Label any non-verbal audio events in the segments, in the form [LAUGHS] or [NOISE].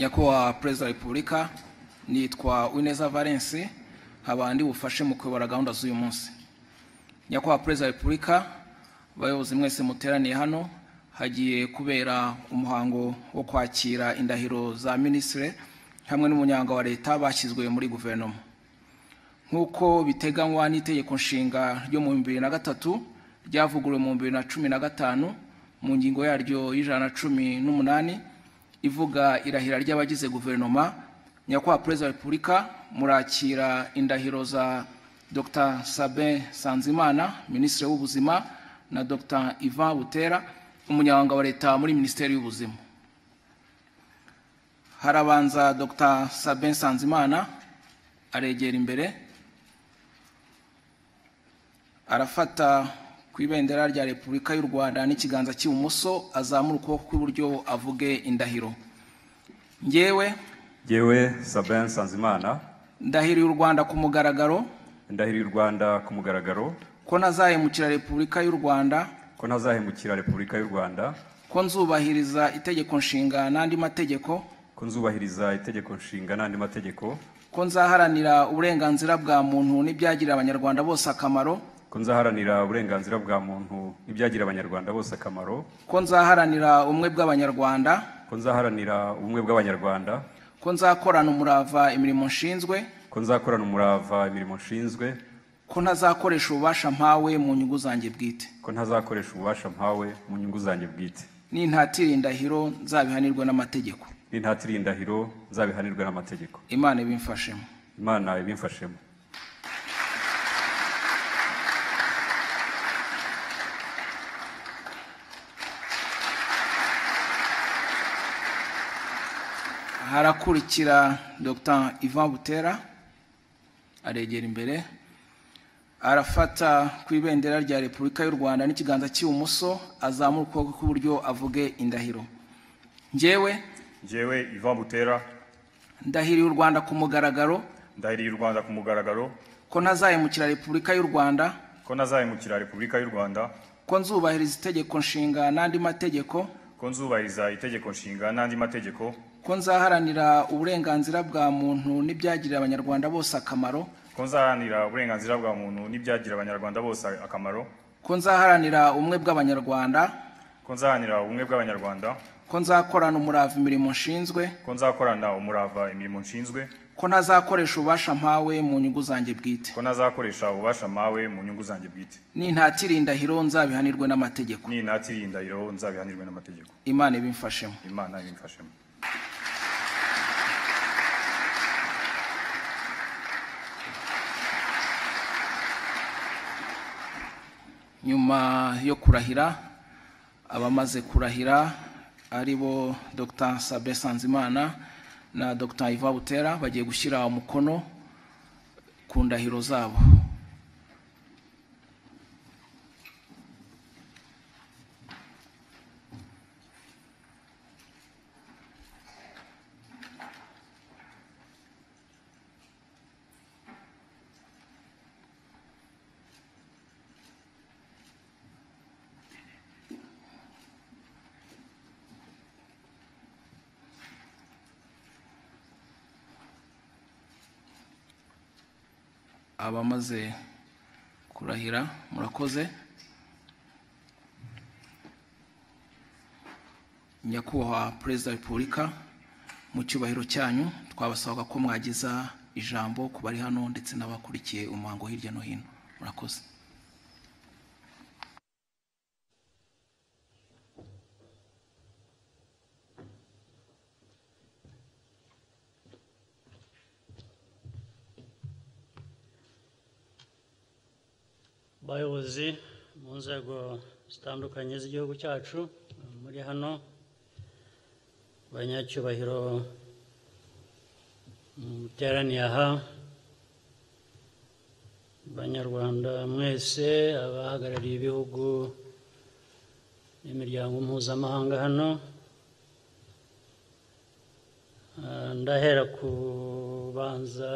nyakubahwa perezida wa repubulika nitwa wineza valence nkaba ndi bufashe mu kuyobora gahunda z'uyu munsi. Nyakubahwa perezida wa repubulika abayobozi mwese muteraniye hano hagiye kubera umuhango wo kwakira indahiro za minisitiri hamwe n'umunyanga wa leta bashyizwe muri guverinoma. Nk'uko biteganywa n'itegeko nshinga ryo mu bibiri na gatatu ryavuguruwe mu bibiri na cumi na gatanu mu ngingo yaryo y'ijana na cumi n'umunani ivuga irahira ry'abagize guverinoma nyakubahwa perezida wa repubulika murakira indahiro za dr. Sabin sanzimana minisitiri w'ubuzima na dr. Ivan butera umunyamabanga wa leta muri minisiteri y'ubuzima. Harabanza dr. Sabin sanzimana aregera imbere arafata ku ibendera rya repubulika y'u rwanda n'ikiganza cy'ibumoso azamura ukuboko kw'iburyo avuge indahiro. Ngewe Jyewe Sabin Sanzimana ndahiriye u rwanda ku mugaragaro. Ndahiriye u Rwanda ku mugaragaro. Ko ntazahemukira repubulika y'u rwanda. Ko ntazahemukira Repubulika y'u Rwanda. Ko nzubahiriza itegeko nshinga n'andi mategeko. Ko nzubahiriza itegeko nshinga n'andi mategeko. Ko nzaharanira uburenganzira bwa muntu n'ibyagirira abanyarwanda bose akamaro. Ko nzaharanira uburenganzira bwa muntu n'ibyagirira abanyarwanda bose akamaro. Ko nzaharanira ubumwe bw'abanyarwanda. Ko nzaharanira ubumwe bw'abanyarwanda. Ko nzakorana umurava imirimo nshinzwe. Ko nzakorana umurava imirimo nshinzwe. Ko ntazakoresha ububasha mpawe mu nyungu zanjye bwite. Ko ntazakoresha ububasha mpawe mu nyungu zanjye bwite. Nintatira indahiro nzabihanirwe n'amategeko. N'intatira indahiro nzabihanirwe n'amategeko. Imana ibimfashemo. Imana ibimfashemo. Harakurikira dr. Ivan butera aregera imbere arafata ku ibendera rya repubulika y'u rwanda n'ikiganza cy'ibumoso azamura ukuboko kw'iburyo avuge indahiro. Ngewe Njyewe Ivan Butera. Ndahiriye u rwanda ku mugaragaro. Ndahiriye u Rwanda ku mugaragaro. Ko ntazahemukira repubulika y'u rwanda. Ko ntazahemukira Repubulika y'u Rwanda. Ko nzubahiriza itegeko nshinga n'andi mategeko. Ko nzubahiriza itegeko nshinga n'andi mategeko. Ko nzaharanira uburenganzira bwa muntu n'ibyagirira abanyarwanda bose akamaro. Ko nzaharanira uburenganzira bwa muntu n'ibyagirira abanyarwanda bose akamaro. Ko nzaharanira ubumwe bw'abanyarwanda. Ko nzaharanira ubumwe bw'abanyarwanda. Ko nzakorana umurava imirimo nshinzwe. Ko nzakorana umurava imirimo nshinzwe. Ko ntazakoresha ububasha mpawe mu nyungu zanjye bwite. Ko ntazakoresha ububasha mpawe mu nyungu zanjye bwite. Nintatira indahiro nzabihanirwe n'amategeko. Nintatira indahiro nzabihanirwe n'amategeko. Imana ibimfashemo. Imana ibimfashemo. Nyuma yo kurahira abamaze kurahira ari bo dr. Sabe sanzimana na dr. Iva butera bagiye gushyira umukono ku ndahiro zabo. Abamaze kurahira murakoze. Nyakubahwa perezida wa repubulika mu cyubahiro cyanyu twabasabaga ko mwagiza ijambo ku bari hano ndetse n'abakurikiye umuhango hirya no hino. Murakoze. Abayobozi mu nzego zitandukanye z'igihugu cyacu muri hano abanyacyubahiro muteraniye aha abanyarwanda mwese abahagarariye ibihugu n'imiryango mpuzamahanga hano. Ah, ndahera kubanza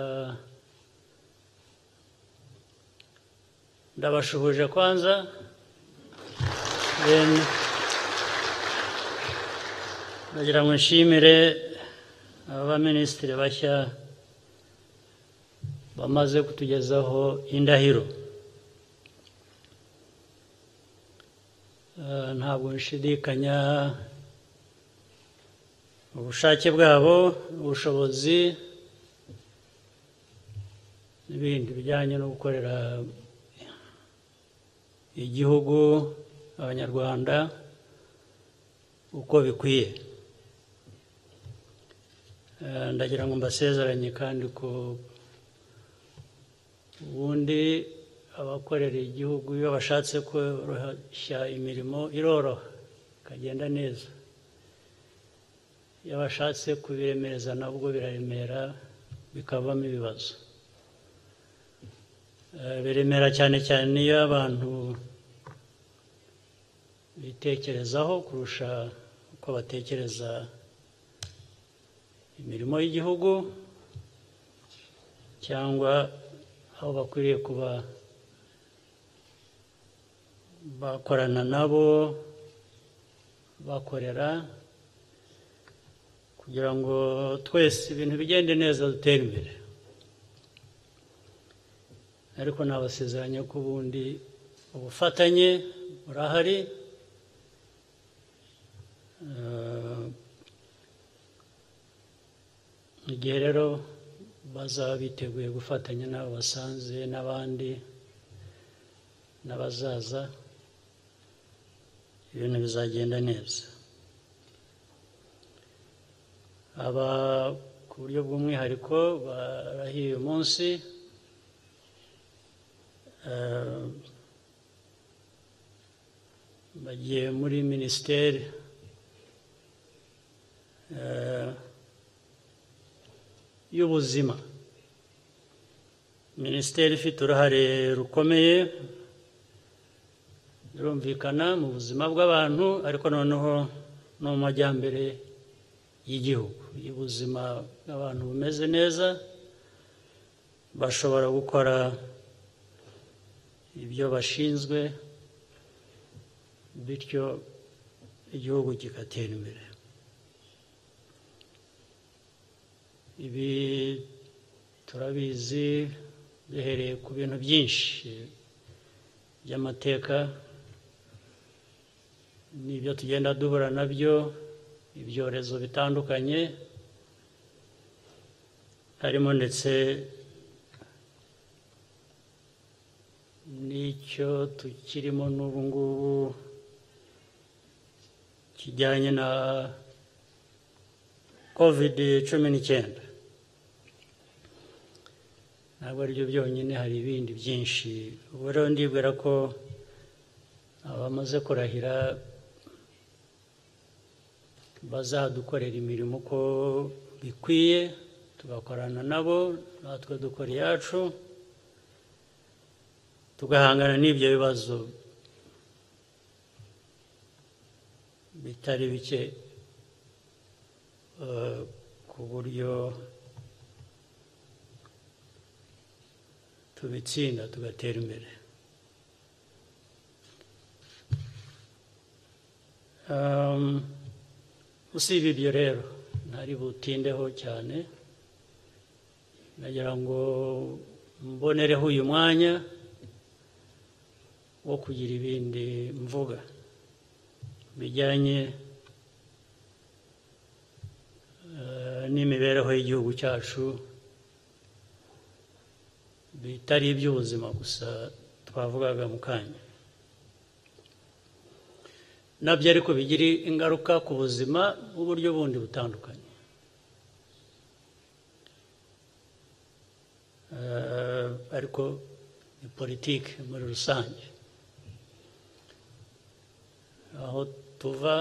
ndabashuhuje kwanza ndagira ngo nshimire aba baminisitiri bashya bamaze kutugezaho indahiro. Eh, ntabwo nshidikanya ubushake bwabo ubushobozi n'ibindi bijyanye no gukorera igihugu abanyarwanda uko bikwiye. Eh, ndagira ngo mbasezeranye kandi ko ubundi abakorera igihugu iyo bashatse koroshya imirimo iroroha ikagenda neza. Iyo bashatse kubiremereza nabwo biraremera bikavamo ibibazo. Biremera cyane cyane iyo abantu bitekerezaho kurusha uko batekereza imirimo y'igihugu cyangwa aho bakwiriye kuba bakorana nabo bakorera kugira ngo twese ibintu bigende neza dutere imbere. Ariko nabasezeranya ko ubundi ubufatanye burahari. Eh, igihe rero bazaba biteguye gufatanya n'abo basanze n'abandi n'abazaza ibintu bizagenda neza. Aba ku buryo bw'umwihariko barahiye uyu munsi bagiye muri minisiteri eh, y'ubuzima. Minisiteri ifite uruhare rukomeye. Birumvikana mu buzima bw'abantu ariko noneho no mu majyambere y'igihugu. Iyo ubuzima bw'abantu bumeze neza bashobora gukora ibyo bashinzwe bityo igihugu kigatera imbere. Ibi turabizi duhereye ku bintu byinshi by'amateka n'ibyo tugenda duhura na byo ibyorezo bitandukanye harimo ndetse n'icyo tukirimo n'ubu ngubu kijyanye na covid cumi n'icyenda. Ntabwo ari byo byonyine hari ibindi byinshi. Ubu rero ndibwira ko abamaze kurahira bazadukorera imirimo uko bikwiye tugakorana nabo natwe dukora iyacu. Tugahangana n'ibyo bibazo bitari bike eh, ku buryo tubitsinda tugatera imbere. Um, usibye ibyo rero ntari butindeho cyane nagira ngo mbonereho uyu mwanya. Wo kugira ibindi mvuga bijyanye eh, n'imibereho y'igihugu cyacu bitari iby'ubuzima gusa twavugaga mu kanya. Nabyo ariko bigira ingaruka ku buzima bw'uburyo bundi butandukanye. Eh, ariko ni politiki muri rusange. Aho tuva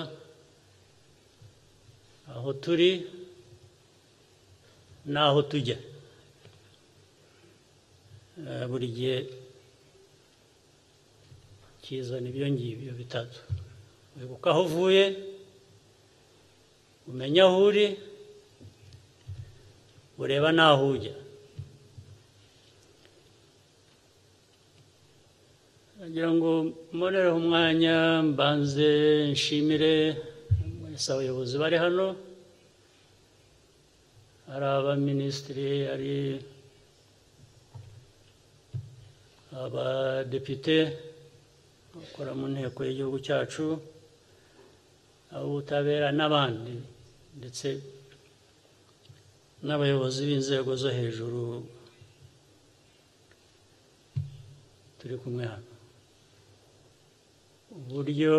aho turi n'aho tujya Eh, buri gihe kizana ibyo ngibyo bitatu. Wibuka aho uvuye umenya aho uri ureba n'aho ujya. Nagira ngo mbonereho umwanya mbanze nshimire mwese abayobozi bari hano. Hari abaminisitiri hari abadepite bakora mu nteko y'igihugu cyacu ab'ubutabera n'abandi ndetse n'abayobozi b'inzego zo hejuru. Turi kumwe hano. Uburyo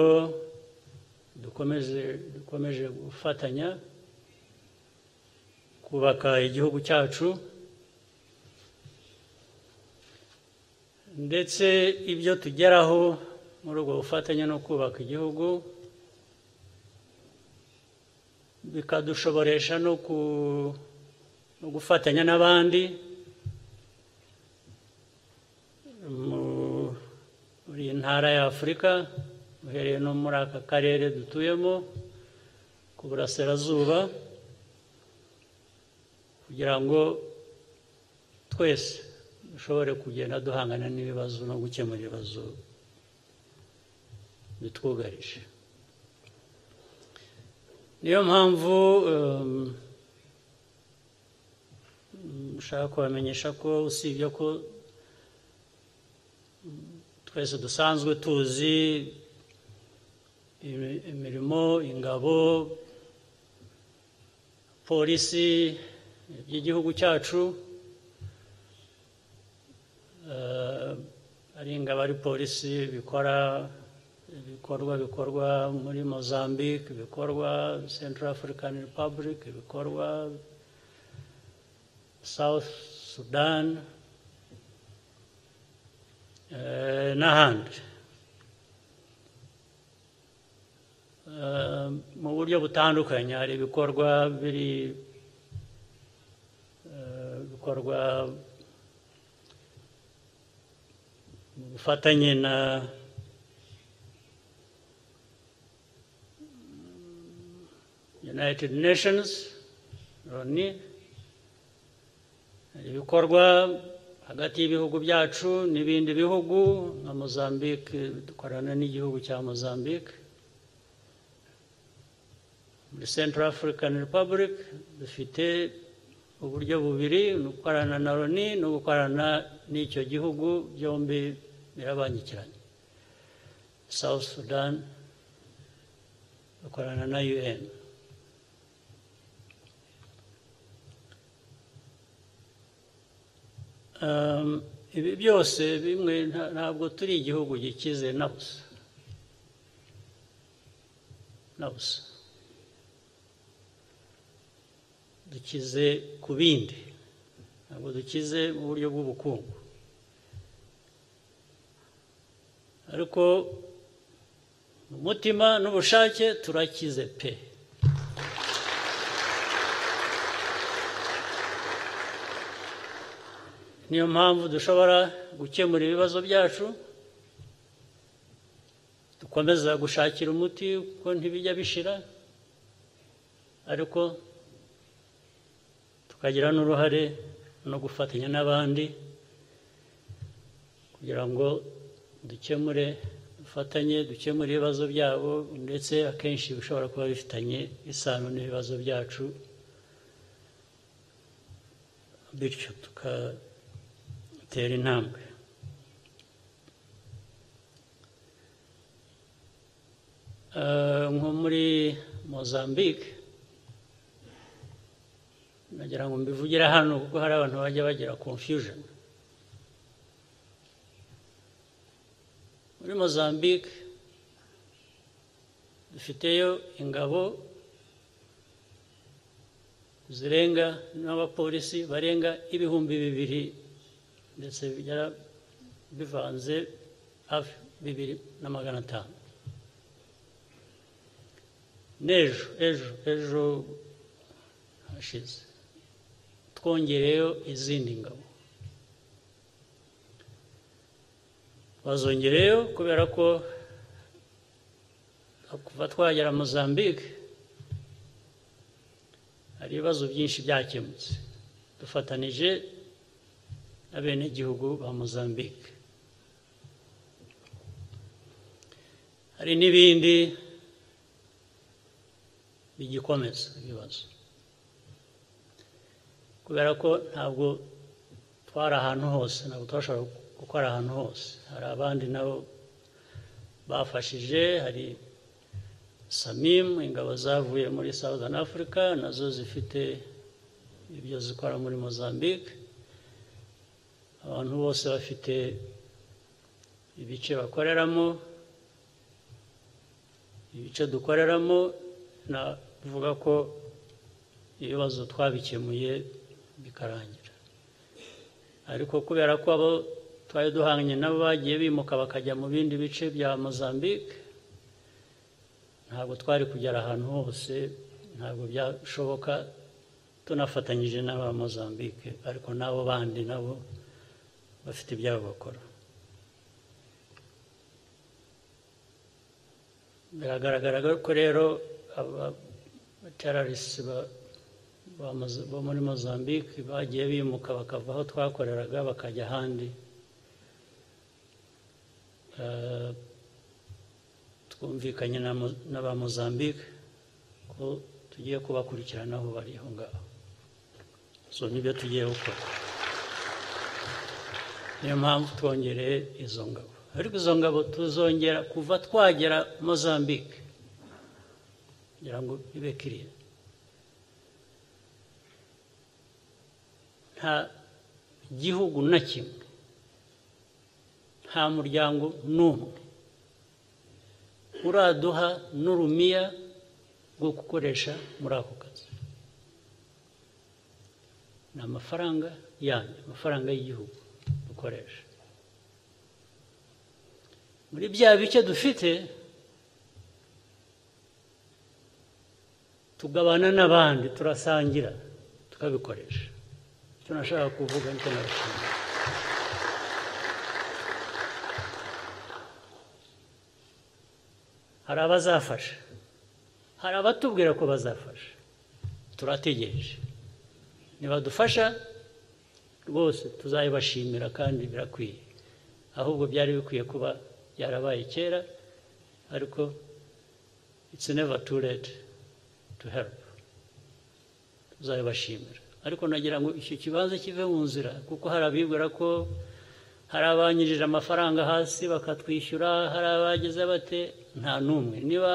dukomeje dukomeje gufatanya kubaka igihugu cyacu. Ndetse ibyo tugeraho muri ubwo bufatanye no kubaka igihugu bikadushoboresha no gufatanya n'abandi. Mu- iyi ntara ya afurika uhereye no muri aka karere dutuyemo ku burasirazuba kugira ngo twese dushobore kugenda duhangana n'ibibazo no gukemura ibibazo bitwugarije niyo mpamvu um, nshaka kubamenyesha ko usibye ko twese dusanzwe tuzi imi- imirimo ingabo polisi by'igihugu cyacu eh, ari ingabo ari polisi bikora ibikorwa bikorwa muri mozambique bikorwa central african republic bikorwa south sudan n'ahandi Eh, mu buryo butandukanye hari ibikorwa biri eh, bikorwa mu bufatanye na United Nations Loni ibikorwa hagati y'ibihugu byacu n'ibindi bihugu nka Mozambique dukorana n'igihugu cya Mozambique. Muri Central African Republic dufite uburyo bubiri ni ugukorana na Loni no gukorana n'icyo gihugu byombi birabangikiranye South Sudan dukorana na UN ibi byose bimwe nta- ntabwo turi igihugu gikize na busa. Na busa. Dukize ku bindi. Ntabwo dukize mu buryo bw'ubukungu. Ariko mu mutima n'ubushake turakize pe. Niyo mpamvu dushobora gukemura ibibazo byacu dukomeza gushakira umuti kuko ntibijya bishira ariko tukagira n'uruhare no gufatanya n'abandi kugira ngo dukemure dufatanye dukemure ibibazo byabo ndetse akenshi bishobora kuba bifitanye isano n'ibibazo byacu bityo tukatera intambwe. Eh, nko muri mozambique nagira ngo mbivugire hano kuko hari abantu bajya bagira confusion. Muri mozambique dufiteyo ingabo zirenga n'abapolisi barenga ibihumbi bibiri ndetse bivanze hafi bibiri na magana atanu. N'ejo ejo ejo hashize. Twongereyo izindi ngabo. Bazongereyo kubera ko kuva twagera mozambique hari ibibazo byinshi byakemutse. Dufatanije n'abenegihugu ba mozambique. Hari n'ibindi bigikomeza ibibazo. Kubera ko ntabwo twari ahantu hose ntabwo twashobora gukora ahantu hose. Hari abandi nabo bafashije hari samimu ingabo zavuye muri southern africa na zo zifite ibyo zikora muri mozambique. Abantu bose bafite ibice bakoreramo ibice dukoreramo navuga ko ibibazo twabikemuye bikarangira. Ariko kubera ko abo twari duhanganye nabo bagiye bimuka bakajya mu bindi bice bya mozambique ntabwo twari kugera ahantu hose ntabwo byashoboka tunafatanyije n'aba mozambique ariko n'abo bandi nabo bafite ibyabo bakora biragaragara ko rero abaterarisi bo muri mozambique bagiye bimuka bakava aho twakoreraga bakajya ahandi twumvikanye n'aba mozambique ko tugiye kubakurikirana aho bari aho ngaho so ni byo tugiye gukora niyo mpamvu twongereye izo ngabo. Ariko izo ngabo tuzongera kuva twagera mozambique. Kugira ngo ibe kiriya nta gihugu na kimwe nta muryango n'umwe uraduha n'urumiya rwo gukoresha muri ako kazi. Ni amafaranga yanyu amafaranga y'igihugu. Dukoresha muri bya bice dufite tugabana n'abandi turasangira tukabikoresha. Icyo nashaka kuvuga ni cyo nabashimira hari abazafasha. Hari abatubwira ko bazafasha. Turategereje. Nibadufasha rwose tuzabibashimira kandi birakwiye. Ahubwo byari bikwiye kuba byarabaye kera ariko it's never too late to help. Tuzabibashimira ariko nagira ngo icyo kibanza kive mu nzira kuko hari abibwira ko hari abanyirije amafaranga hasi bakatwishyura hari abagize bate? Nta n'umwe. Niba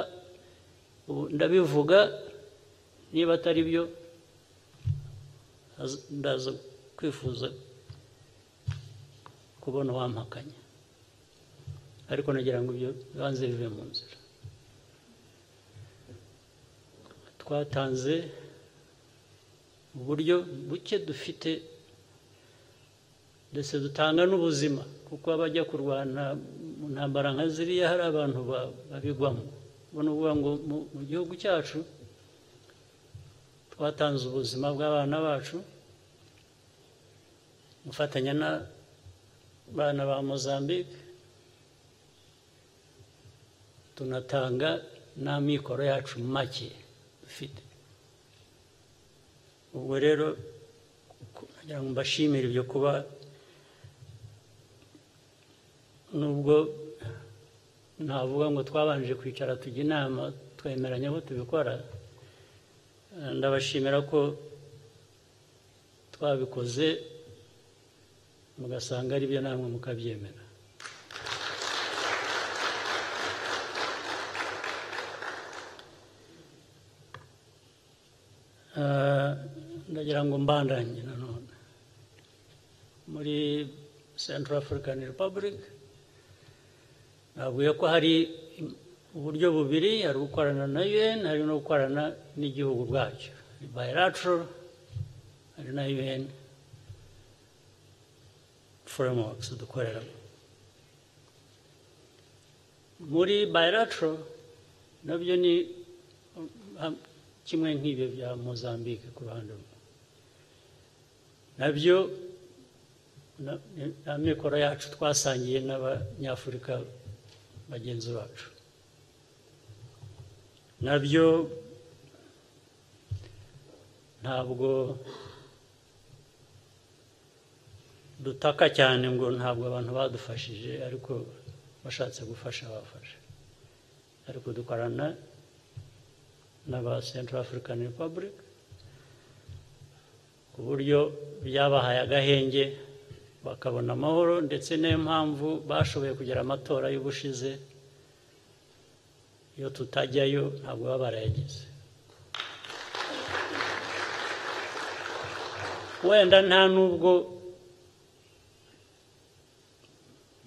ndabivuga niba atari byo ndaza kwifuza kubona uwampakanya ariko nagira ngo ibyo bibanze bive mu nzira. Twatanze uburyo buke dufite ndetse dutanga n'ubuzima kuko abajya kurwana mu ntambara nka ziriya hari abantu babigwamo. Ubona uvuga ngo mu gihugu cyacu twatanze ubuzima bw'abana bacu gufatanya n'abana ba mozambique tunatanga n'amikoro yacu make dufite. Ubwo rero kugira ngo mbashimire ibyo kuba nubwo navuga ngo twabanje kwicara tujya inama twemeranya ko tubikora ndabashimira ko twabikoze mugasanga ari byo namwe mukabyemera. Ndagira ngo mbandanye nanone. Muri central african republic navuye ko hari uburyo bubiri hari gukorana na un hari no gukorana n'igihugu bwacyo. Bilateral hari na un frameworks dukoreramo muri bilateral na byo ni kimwe nk'ibyo bya mozambique ku ruhande rumwe. Nabyo na mikoro yacu twasangiye n'abanyafurika bagenzi bacu. Nabyo ntabwo dutaka cyane ngo ntabwo abantu badufashije ariko bashatse gufasha bafasha ariko dukorana n'aba Central African Republic ku buryo byabahaye agahenge bakabona amahoro ndetse niyo mpamvu bashoboye kugira amatora y'ubushize. Iyo tutajyayo ntabwo baba barayagize. Wenda nta n'ubwo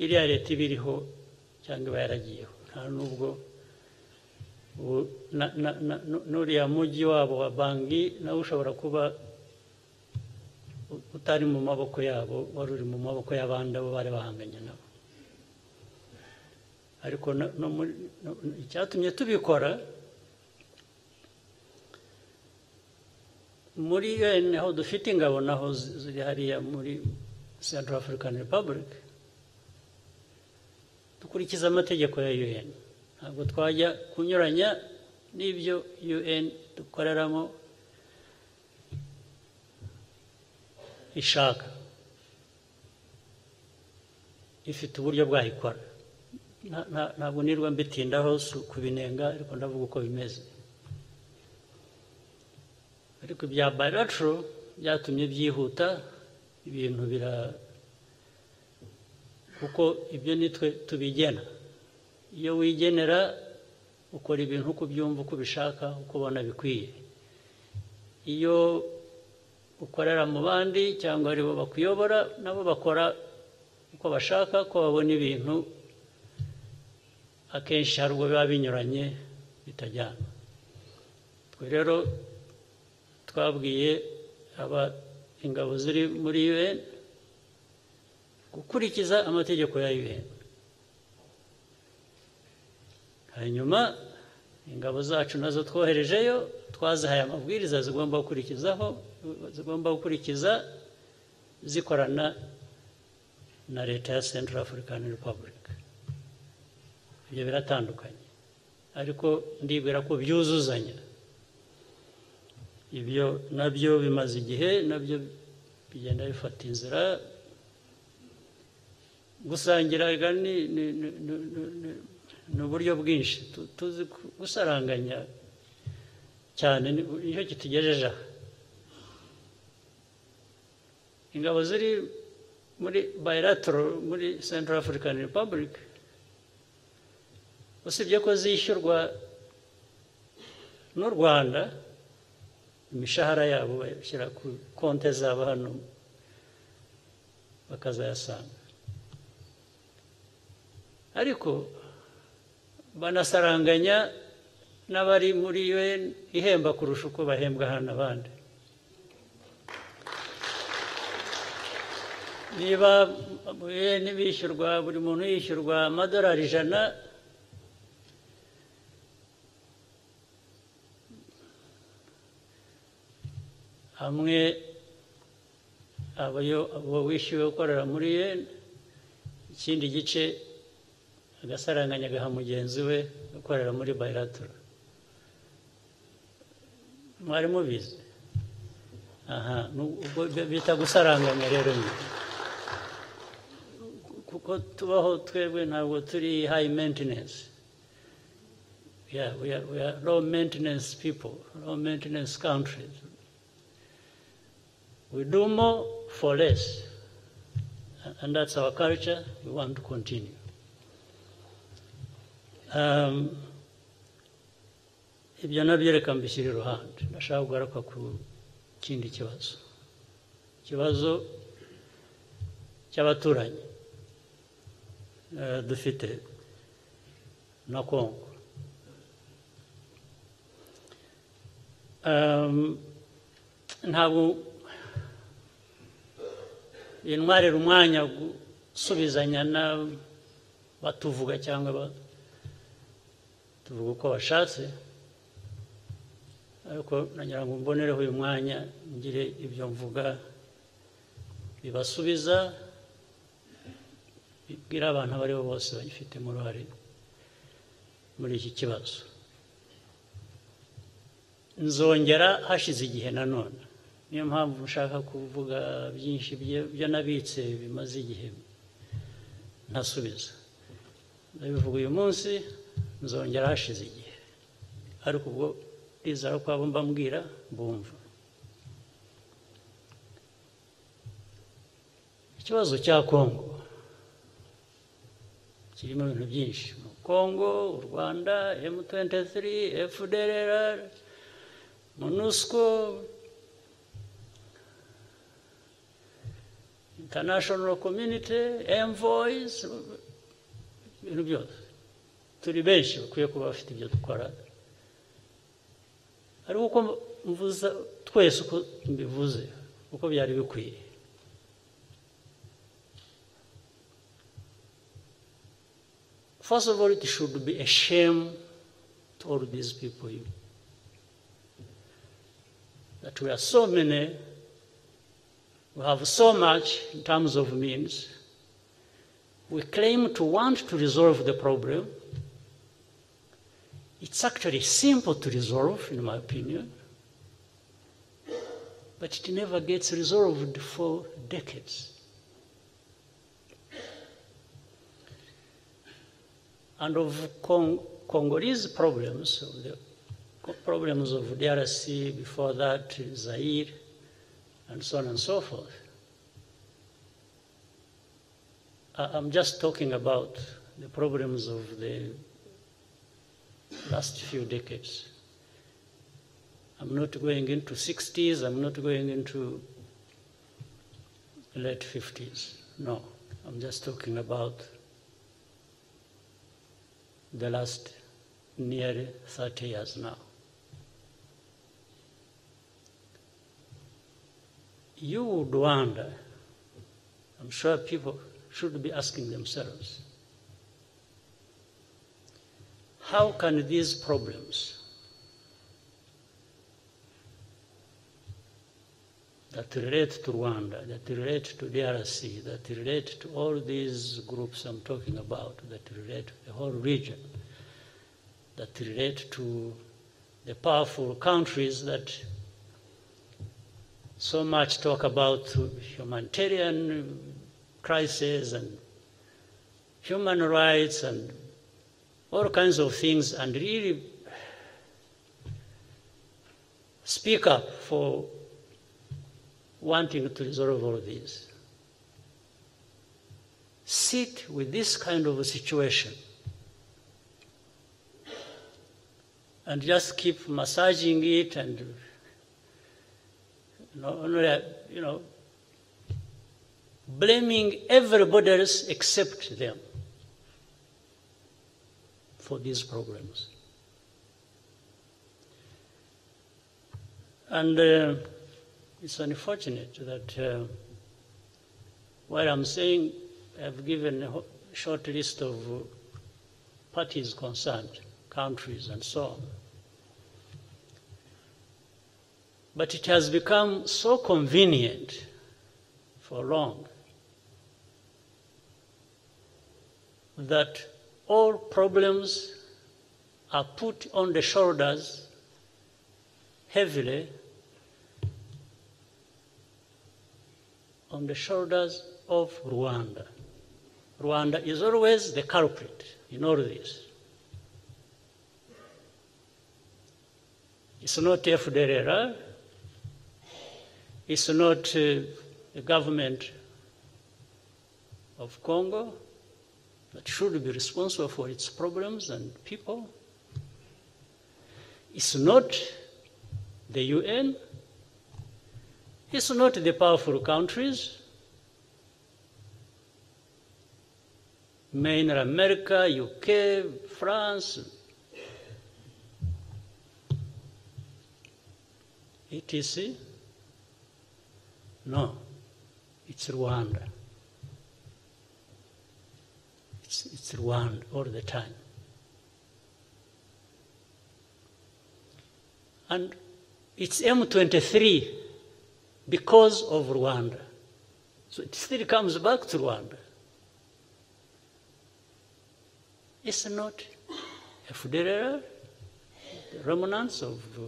iriya leta iba iriho cyangwa iba yaragiyeho nta n'ubwo n'uriya mujyi wabo wa bangi nawe ushobora kuba utari mu maboko yabo wari uri mu maboko y'abandi abo bari bahanganye nabo. Ariko icyatumye tubikora muri UN aho dufite ingabo naho zi- ziri hariya muri Central African Republic dukurikiza amategeko ya UN ntabwo twajya kunyuranya n'ibyo UN dukoreramo ishaka. Ifite uburyo bwayikora Nta- nta- ntabwo nirwa mbitindaho kubinenga ariko ndavuga uko bimeze. Ariko ibya bilateral byatumye byihuta ibintu bira kuko ibyo nitwe tubigena. Iyo wigenera ukora ibintu uko ubyumva uko ubishaka uko ubona bikwiye. Iyo ukorera mu bandi cyangwa ari bo bakuyobora nabo bakora uko bashaka ko babona ibintu akenshi hari ubwo biba binyuranye bitajyana. Twe rero twabwiye aba ingabo ziri muri UN gukurikiza amategeko ya UN hanyuma ingabo zacu na zo twoherejeyo twazihaye amabwiriza zigomba gukurikizaho zigomba gukurikiza zikorana na leta ya Central African Republic. Ibyo biratandukanye. Ariko ndibwira ko byuzuzanya. Ibyo na byo bimaze igihe na byo bigenda bifata inzira gusangira ni uburyo bwinshi. Tu- tuzi gusaranganya cyane ni- ni cyo kitugejeje. Aha ingabo ziri muri bilateral muri Central African Republic usibye ko zishyurwa n'u Rwanda imishahara yabo bayishyira ku konti zabo hano bakazayasanga. Ariko banasaranganya n'abari muri UN ihemba kurusha uko bahembwa hano abandi. Niba bishyurwa buri muntu yishyurwa amadolari ijana hamwe abo wishyuwe ukorera muri UN ikindi gice mugenzi we ukorera muri mwari mubizi? Aha bita gusaranganya rero nyine kuko tubaho twebwe ntabwo turi we are, low maintenance people low maintenance countries. We do more for less and that's our culture. We want to continue ibyo na byo reka mbishyire iruhande. Ndashaka kugaruka ku kindi kibazo. Ikibazo cy'abaturanyi. Eh, dufite na kongo Um, ntabwo bintwarira umwanya gusubizanya na batuvuga cyangwa tuvuga uko bashatse ariko nagira ngo mbonereho uyu mwanya ngire ibyo mvuga. Bibasubiza bibwira abantu abo ari bo bose bagifitemo uruhare muri iki kibazo. Nzongera hashize igihe nanone niyo mpamvu nshaka kuvuga byinshi byo nabitse bimaze igihe. Ntasubiza. Ndabivuga uyu munsi nzongera hashize igihe. Ariko ubwo ndizera ko abo mbambwira bumva ikibazo cya kongo. Kirimo ibintu byinshi. Kongo u rwanda m23 fdrr monusco international community envoys ibintu byose. Turi benshi bakwiye kuba bafite ibyo dukora ariko uko mvuza twese uko mbivuze uko byari bikwiye First of all, it should be a shame to all these people that we are so many, we have so much in terms of means. We claim to want to resolve the problem. It's actually simple to resolve, in my opinion, but it never gets resolved for decades. and of Cong- Congolese problems, the problems of DRC, before that Zaire, and so on and so forth. I'm just talking about the problems of the last few decades. I'm not going into 60s, I'm not going into late 50s. No, I'm just talking about the last nearly 30 years now. You would wonder, I'm sure people should be asking themselves, how can these problems that relate to Rwanda, that relate to DRC, that relate to all these groups I'm talking about, that relate to the whole region, that relate to the powerful countries that so much talk about humanitarian crisis and human rights and all kinds of things and really speak up for wanting to resolve all this. Sit with this kind of a situation and just keep massaging it and you know, you know blaming everybody else except them for these programs. And uh, it's unfortunate that uh, I'm saying I've given a short list of parties concerned, countries, and so on. But it has become so convenient for long that all problems are put on the shoulders heavily on the shoulders of Rwanda. Rwanda is always the culprit in all this. It's not FDLR, it's not uh, the government of Congo that should be responsible for its problems and people. It's not the UN, it's not the powerful countries, mainly America, UK, France. etc. Eh? No, it's Rwanda. It's, Rwanda all the time. And it's M23 because of Rwanda. So it still comes back to Rwanda. It's not a the remnants of uh,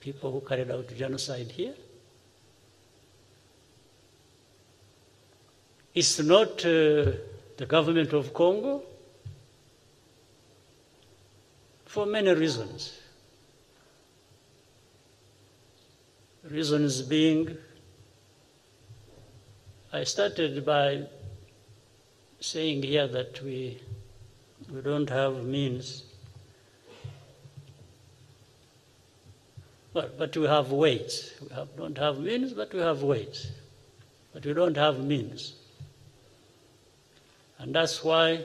people who carried out genocide here. It's not uh, the government of Congo. for many reasons. Reasons being, I started by saying here that we, we don't have means, but, but we have weights. We have, don't have means, but we have weights. But we don't have means. And that's why,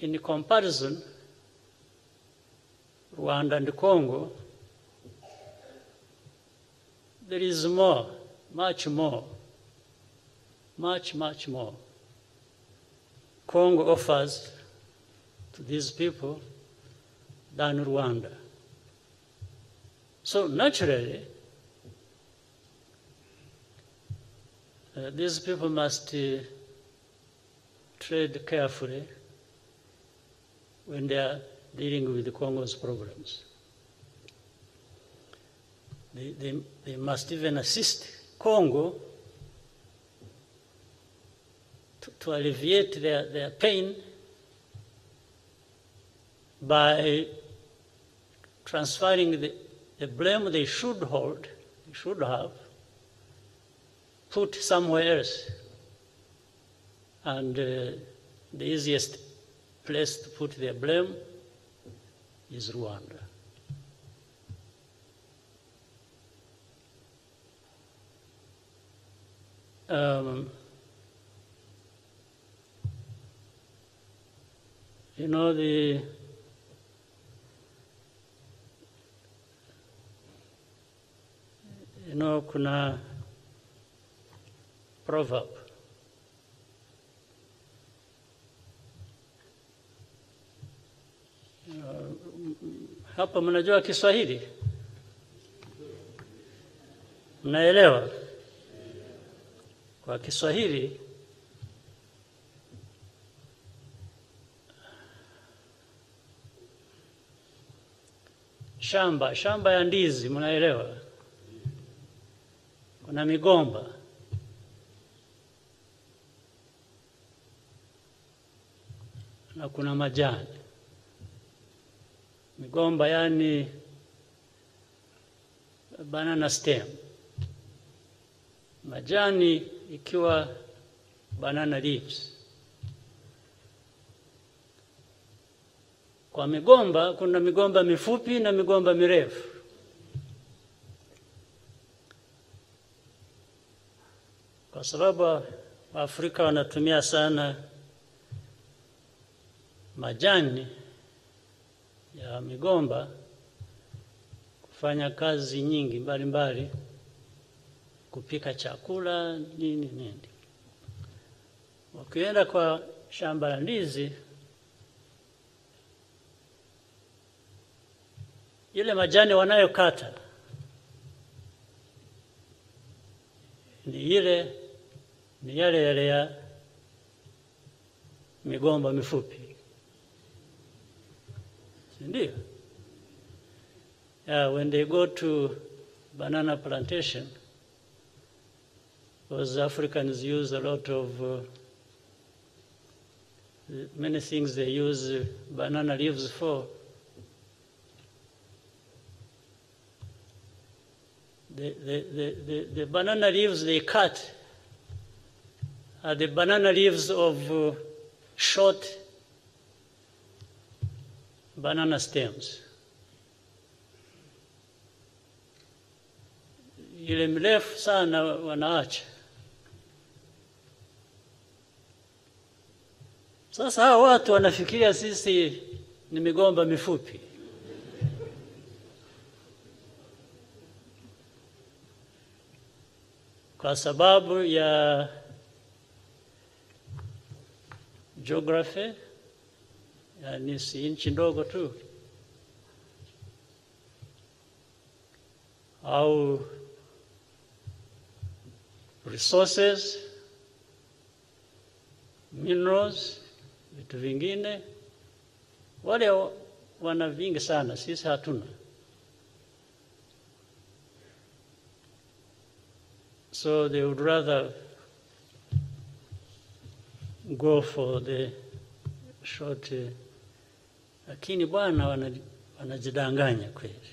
in comparison, Rwanda and Congo, there is more, much more, much, much more. Congo offers to these people than Rwanda. So naturally, uh, these people must uh, carefully when they are dealing with the Congo's problems. They, they, they must even assist Congo to, to alleviate their, their pain by transferring the, the blame they should hold, they should have, put somewhere else. And uh, the easiest place to put their blame is Rwanda. Um, you know, the you know, kuna proverb hapa mnajua Kiswahili? Mnaelewa? Kwa Kiswahili shamba shamba ya ndizi, mnaelewa? Kuna migomba na kuna majani migomba yani banana stem, majani ikiwa banana leaves. Kwa migomba kuna migomba mifupi na migomba mirefu. Kwa sababu Waafrika wanatumia sana majani ya migomba kufanya kazi nyingi mbalimbali mbali, kupika chakula nini nini. wakienda kwa shamba la ndizi, ile majani wanayokata ni ile ni yale yale ya migomba mifupi Yeah, when they go to banana plantation, those Africans use a lot of uh, many things they use banana leaves for. The, the, the, the, the banana leaves they cut are the banana leaves of uh, short banana stems. Ile mrefu sana wanaacha. Sasa hawa watu wanafikiria sisi ni migomba mifupi. Kwa sababu ya geography yani si nchi ndogo tu. Au resources minerals vitu vingine. Wale wana vingi sana sisi hatuna. So they would rather go for the short, eh, lakini bwana wana- wanajidanganya kweli.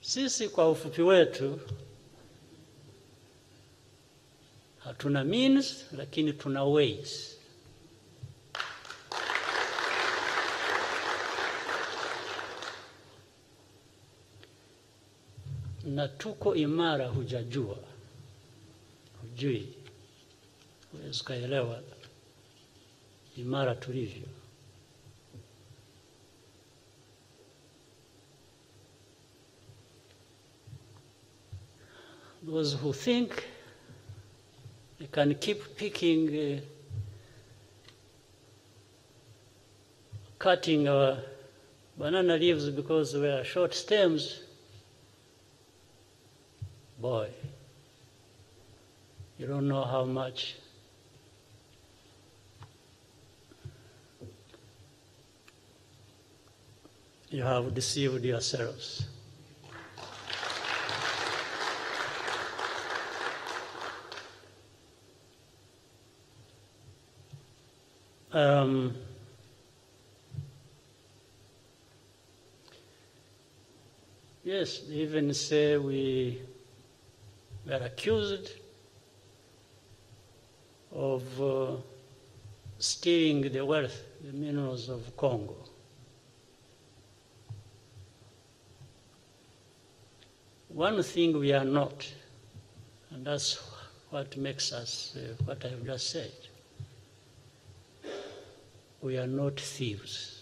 Sisi kwa ufupi wetu hatuna means, lakini tuna ways. na tuko imara, hujajua, hujui, huwezi ukaelewa. Tulivyo. Those who think they can keep picking, uh, cutting our banana leaves because we are short stems, boy, you don't know how much you have deceived yourselves. Um, yes, even say we were accused of uh, stealing the wealth, the minerals of Congo. One thing we are not, and that's what makes us uh, what I have just said. We are not thieves.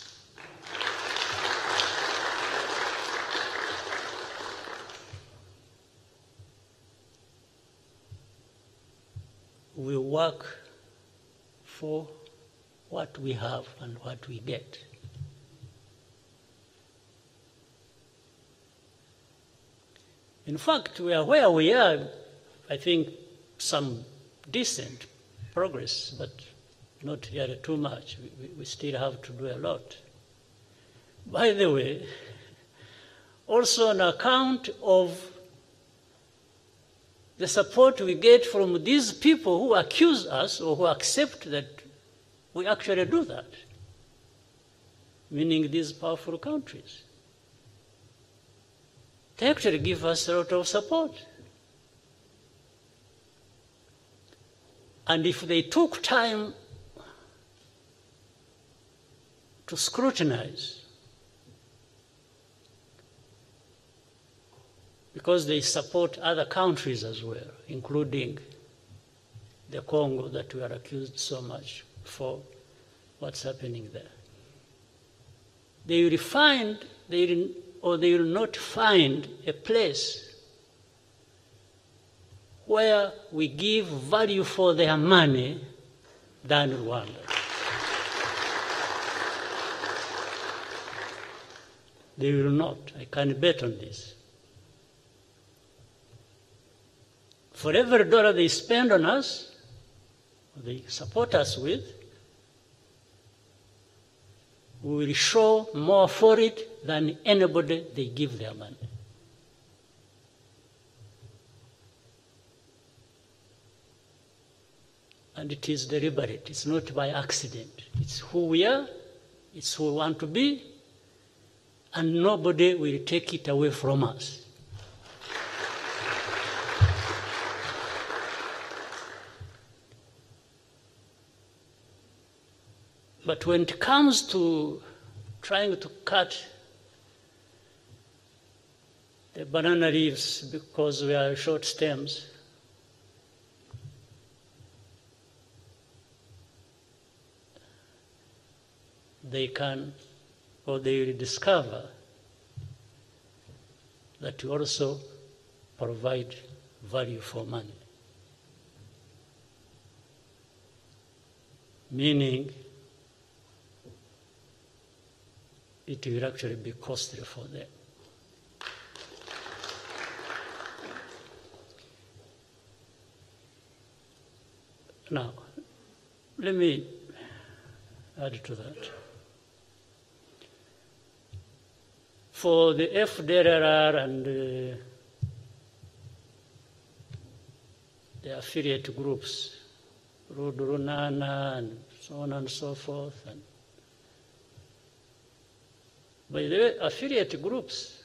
We work for what we have and what we get. In fact, we are where we are, I think some decent progress, but not yet too much. We, we still have to do a lot. By the way, also on account of the support we get from these people who accuse us or who accept that we actually do that, meaning these powerful countries. They actually give us a lot of support. And if they took time to scrutinize, because they support other countries as well, including the Congo that we are accused so much for what's happening there. They will find, they will, or they will not find a place where we give value for their money than Rwanda. They will not. I can bet on this. For every dollar they spend on us, they support us with, we will show more for it than anybody they give their money. And it is deliberate, it's not by accident. It's who we are, it's who we want to be, and nobody will take it away from us. But when it comes to trying to cut the banana leaves because we are short stems, they can or they will discover that you also provide value for money. Meaning, it will actually be costly for them. Now, let me add to that. For the FDLR and uh, the affiliate groups, RUD-Urunana and so on and so forth. And by the way, affiliate groups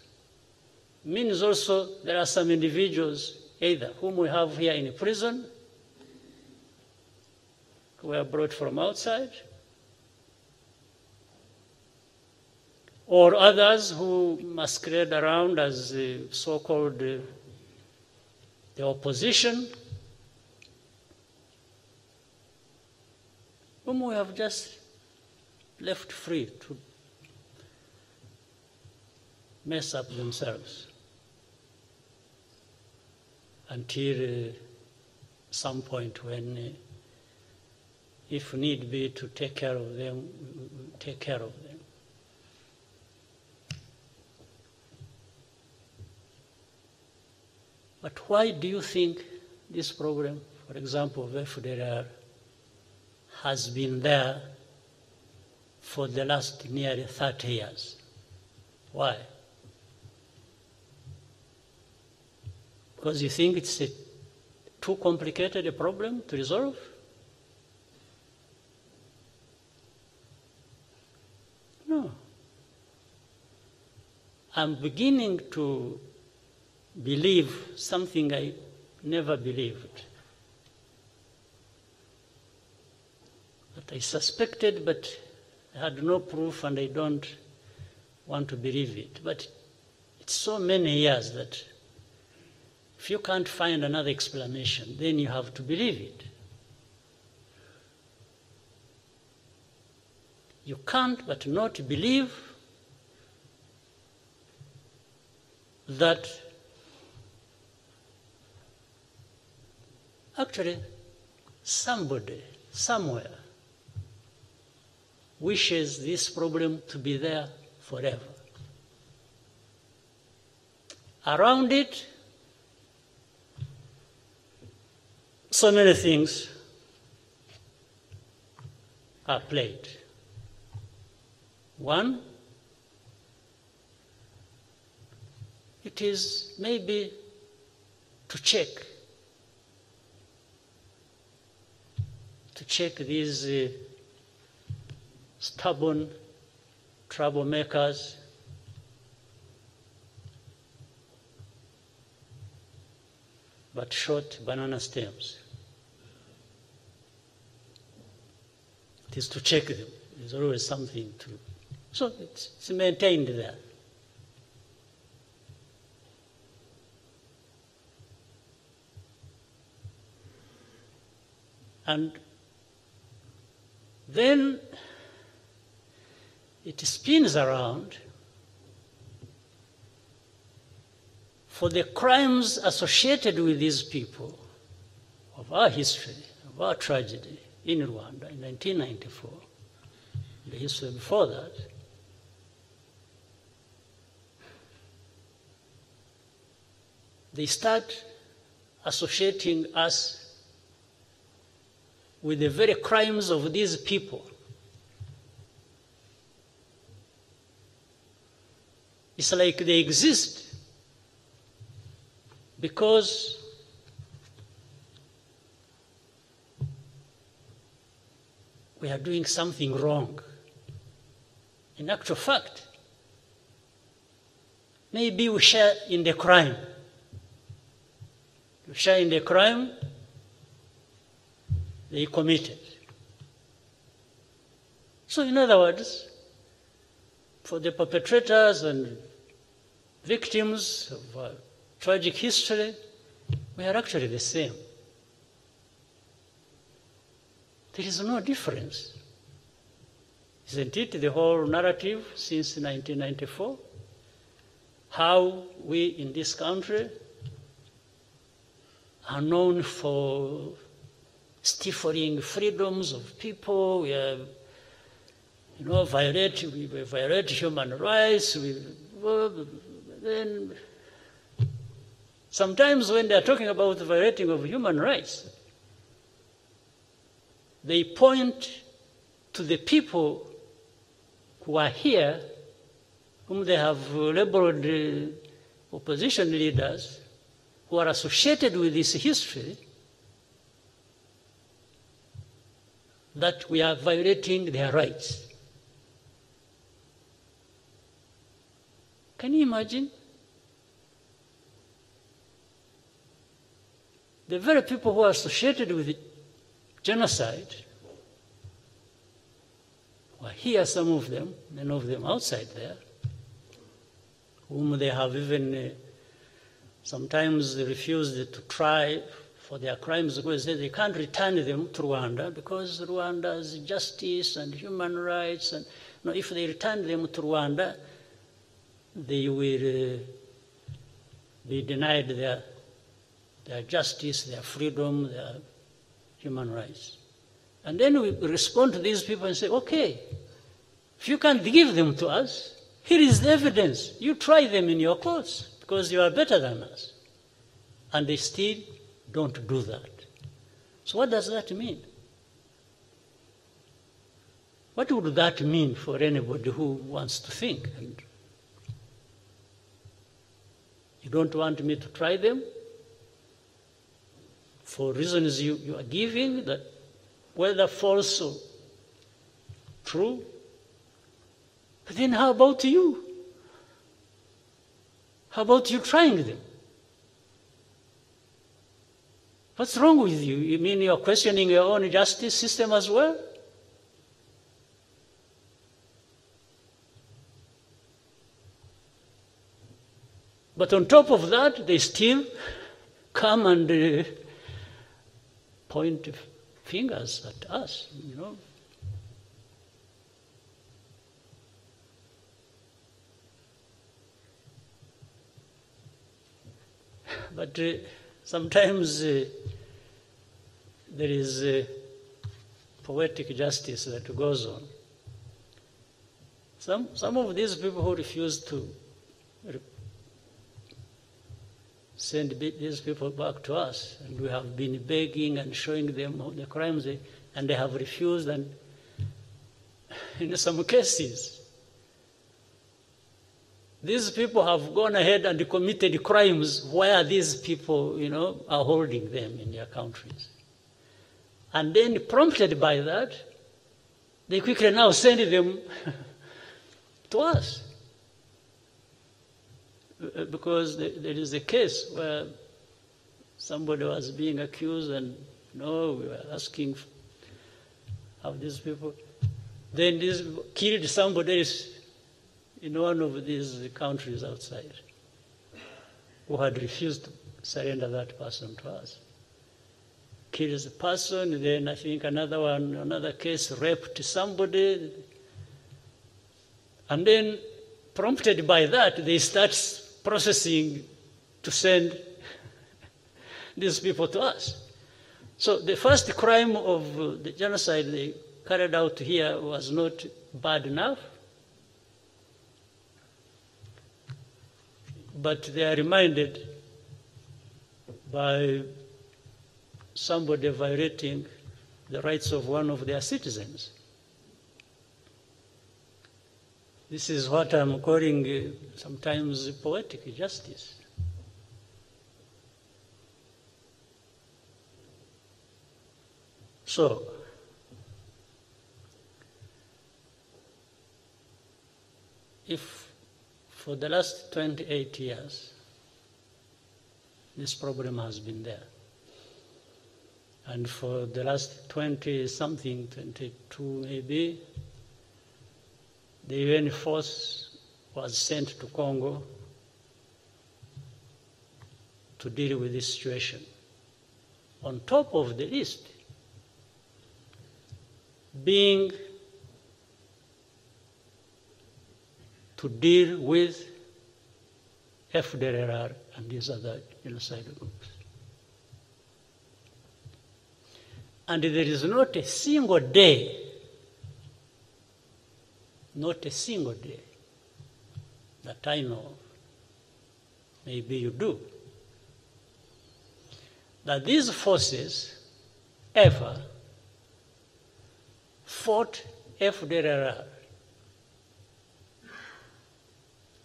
means also there are some individuals either whom we have here in prison, who were brought from outside, or others who masquerade around as uh, so-called uh, the opposition, whom we have just left free to mess up themselves until uh, some point when, uh, if need be, to take care of them, take care of them. But why do you think this program, for example, FDLR, has been there for the last nearly 30 years? Why? Because you think it's a too complicated a problem to resolve? No. I'm beginning to believe something I never believed. That I suspected, but I had no proof and I don't want to believe it. But it's so many years that if you can't find another explanation, then you have to believe it. You can't but not believe that actually somebody somewhere wishes this problem to be there forever. Around it, so many things are played. One, it is maybe to check, to check these uh, stubborn troublemakers but short banana stems. It is to check them. There's always something to. So it's, it's maintained there. And then it spins around for the crimes associated with these people of our history, of our tragedy in Rwanda in 1994, the history before that, they start associating us with the very crimes of these people. It's like they exist because we are doing something wrong. In actual fact, maybe we share in the crime. We share in the crime they committed. So, in other words, for the perpetrators and victims of uh, tragic history, we are actually the same. There is no difference. Isn't it the whole narrative since 1994? How we in this country are known for stifling freedoms of people, we are, you know, violate, we violate human rights, we, well, then sometimes when they are talking about the violating of human rights, they point to the people who are here, whom they have labeled uh, opposition leaders, who are associated with this history, that we are violating their rights. Can you imagine? The very people who are associated with it genocide, well, here are some of them, many of them outside there, whom they have even uh, sometimes refused to try for their crimes because they, they can't return them to Rwanda because Rwanda's justice and human rights and you know, if they return them to Rwanda, they will uh, be denied their, their justice, their freedom, their human rights. And then we respond to these people and say, okay, if you can't give them to us, here is the evidence. You try them in your courts because you are better than us. And they still don't do that. So, what does that mean? What would that mean for anybody who wants to think? And you don't want me to try them for reasons you, you are giving, that whether false or true. But then how about you? How about you trying them? What's wrong with you? You mean you're questioning your own justice system as well? But on top of that, they still come and uh, point fingers at us, you know. But uh, sometimes uh, there is uh, poetic justice that goes on. Some, some of these people who refuse to send these people back to us, and we have been begging and showing them all the crimes, they, and they have refused, and [LAUGHS] in some cases, these people have gone ahead and committed crimes where these people, you know, are holding them in their countries. And then, prompted by that, they quickly now send them [LAUGHS] to us. Uh, Because there is a case where somebody was being accused, and no, we were asking of these people. Then this killed somebody else in one of these countries outside who had refused to surrender that person to us. Kills a person, then I think another one, another case, raped somebody. And then, prompted by that, they start processing to send these people to us. So the first crime of the genocide they carried out here was not bad enough. but they are reminded by somebody violating the rights of one of their citizens. This is what I'm calling uh, sometimes poetic justice. So, if for the last 28 years, this problem has been there. And for the last 20 something, 22 maybe, the UN force was sent to Congo to deal with this situation. On top of the list, being to deal with FDLR and these other genocide groups. And there is not a single day, not a single day that I know maybe you do, that these forces ever fought FDLR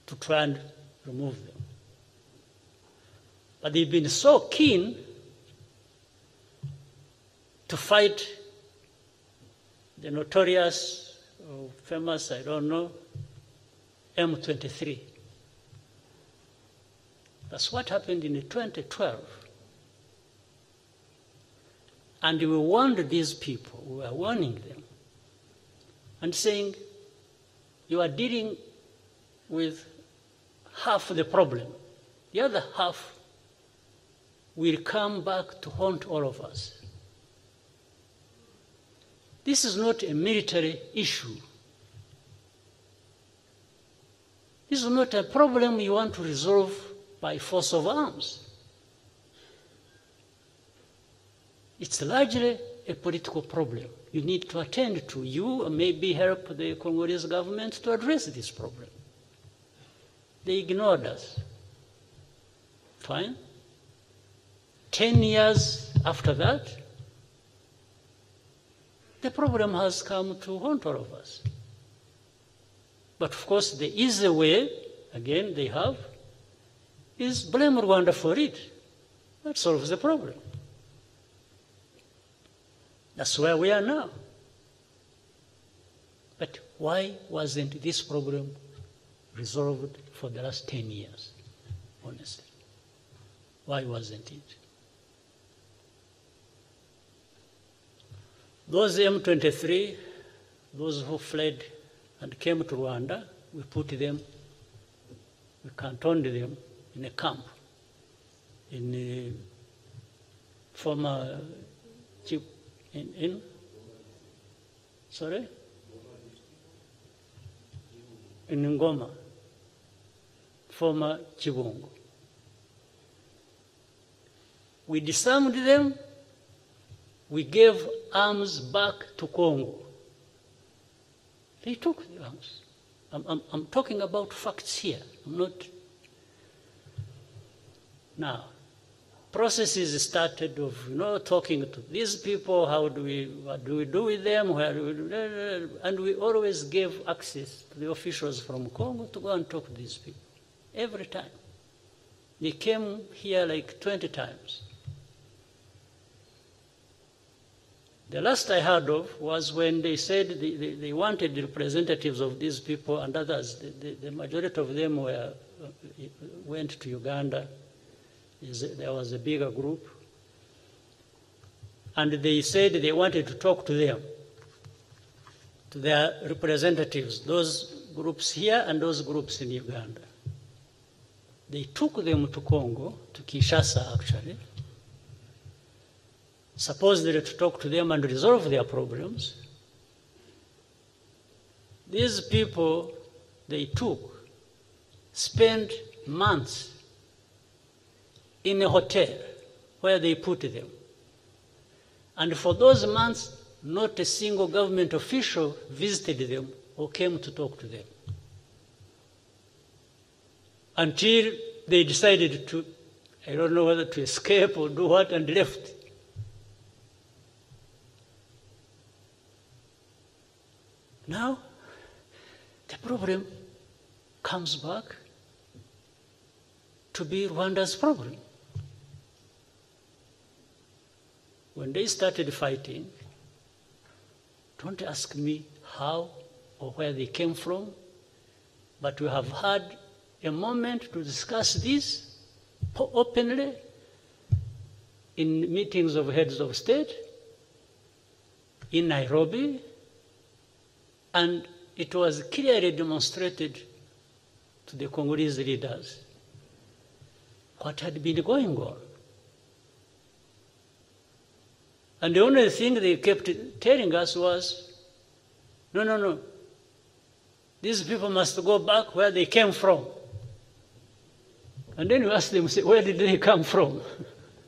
to try and remove them. But they've been so keen to fight the notorious, or famous, I don't know, M23. That's what happened in 2012. And we warned these people, we were warning them, and saying, you are dealing with half the problem. The other half will come back to haunt all of us. This is not a military issue. This is not a problem you want to resolve by force of arms. It's largely a political problem you need to attend to. You and maybe help the Congolese government to address this problem. They ignored us. Fine. Ten years after that, the problem has come to haunt all of us. But of course, the easy way, again, they have, is blame Rwanda for it. That solves the problem. That's where we are now. But why wasn't this problem resolved for the last 10 years, honestly? Why wasn't it? Those M23, those who fled and came to Rwanda, we put them, we cantoned them in a camp in the former chief in, in sorry in Ngoma, former Kibungo. We disarmed them, we gave arms back to Congo. They took the arms. I'm, I'm, I'm talking about facts here. I'm not. Now, processes started of you know talking to these people. How do we what do we do with them? Where do we do, and we always gave access to the officials from Congo to go and talk to these people every time. They came here like 20 times. The last I heard of was when they said they, they, they wanted representatives of these people and others. The, the, the majority of them were, uh, went to Uganda. There was a bigger group. And they said they wanted to talk to them, to their representatives, those groups here and those groups in Uganda. They took them to Congo, to Kinshasa actually, supposedly to talk to them and resolve their problems. These people they took spent months in a hotel where they put them. And for those months, not a single government official visited them or came to talk to them. Until they decided to, I don't know whether to escape or do what, and left. Now, the problem comes back to be Rwanda's problem. When they started fighting, don't ask me how or where they came from, but we have had a moment to discuss this openly in meetings of heads of state in Nairobi, and it was clearly demonstrated to the Congolese leaders what had been going on. And the only thing they kept telling us was, no, no, no, these people must go back where they came from. And then you ask them, say, where did they come from?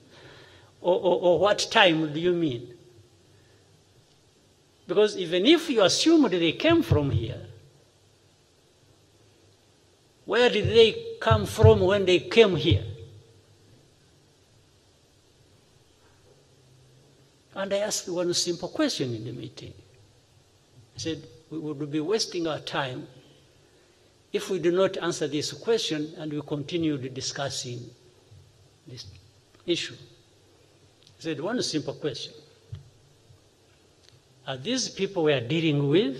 [LAUGHS] or, or, or what time do you mean? Because even if you assume that they came from here, where did they come from when they came here? And I asked one simple question in the meeting. I said, we would be wasting our time if we do not answer this question and we continue discussing this issue. I said, one simple question. Are these people we are dealing with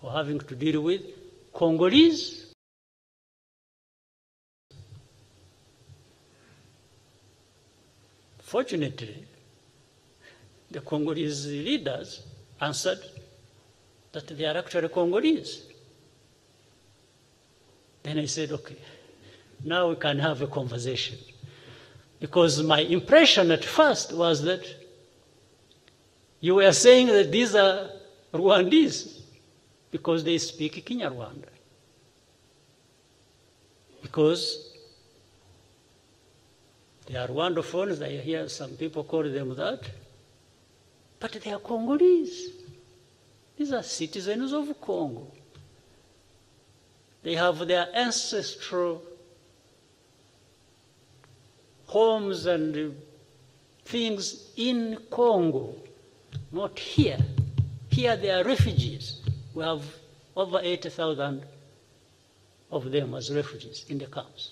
or having to deal with Congolese? Fortunately, the Congolese leaders answered that they are actually Congolese. Then I said, okay, now we can have a conversation. Because my impression at first was that you were saying that these are Rwandese because they speak Kinyarwanda. Because they are Rwandophones, I hear some people call them that, but they are Congolese. These are citizens of Congo. They have their ancestral homes and things in Congo, not here. Here they are refugees. We have over 80,000 of them as refugees in the camps.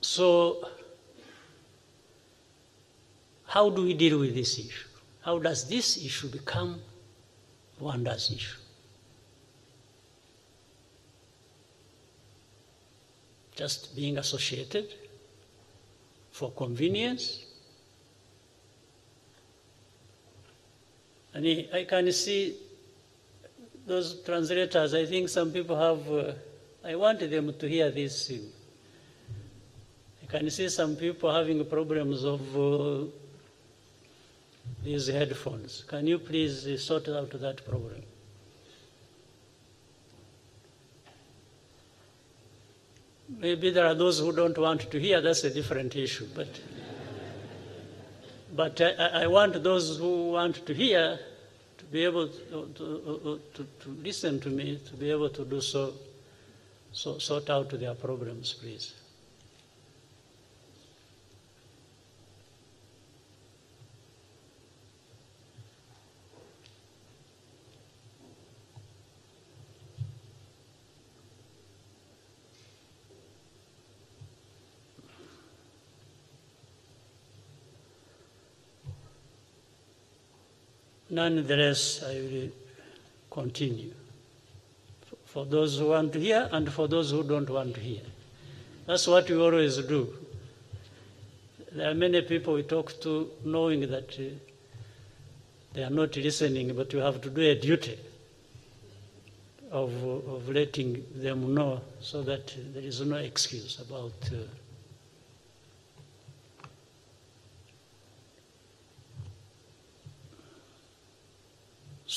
So, how do we deal with this issue? How does this issue become Rwanda's issue? Just being associated for convenience? And I can see those translators, I think some people have, uh, I want them to hear this. I can see some people having problems of uh, these headphones. Can you please sort out that problem? Maybe there are those who don't want to hear, that's a different issue. But, but I, I want those who want to hear to be able to, to, to, to listen to me, to be able to do so, so sort out their problems, please. Nonetheless, I will continue for those who want to hear and for those who don't want to hear. That's what we always do. There are many people we talk to knowing that uh, they are not listening, but you have to do a duty of, of letting them know so that there is no excuse about. Uh,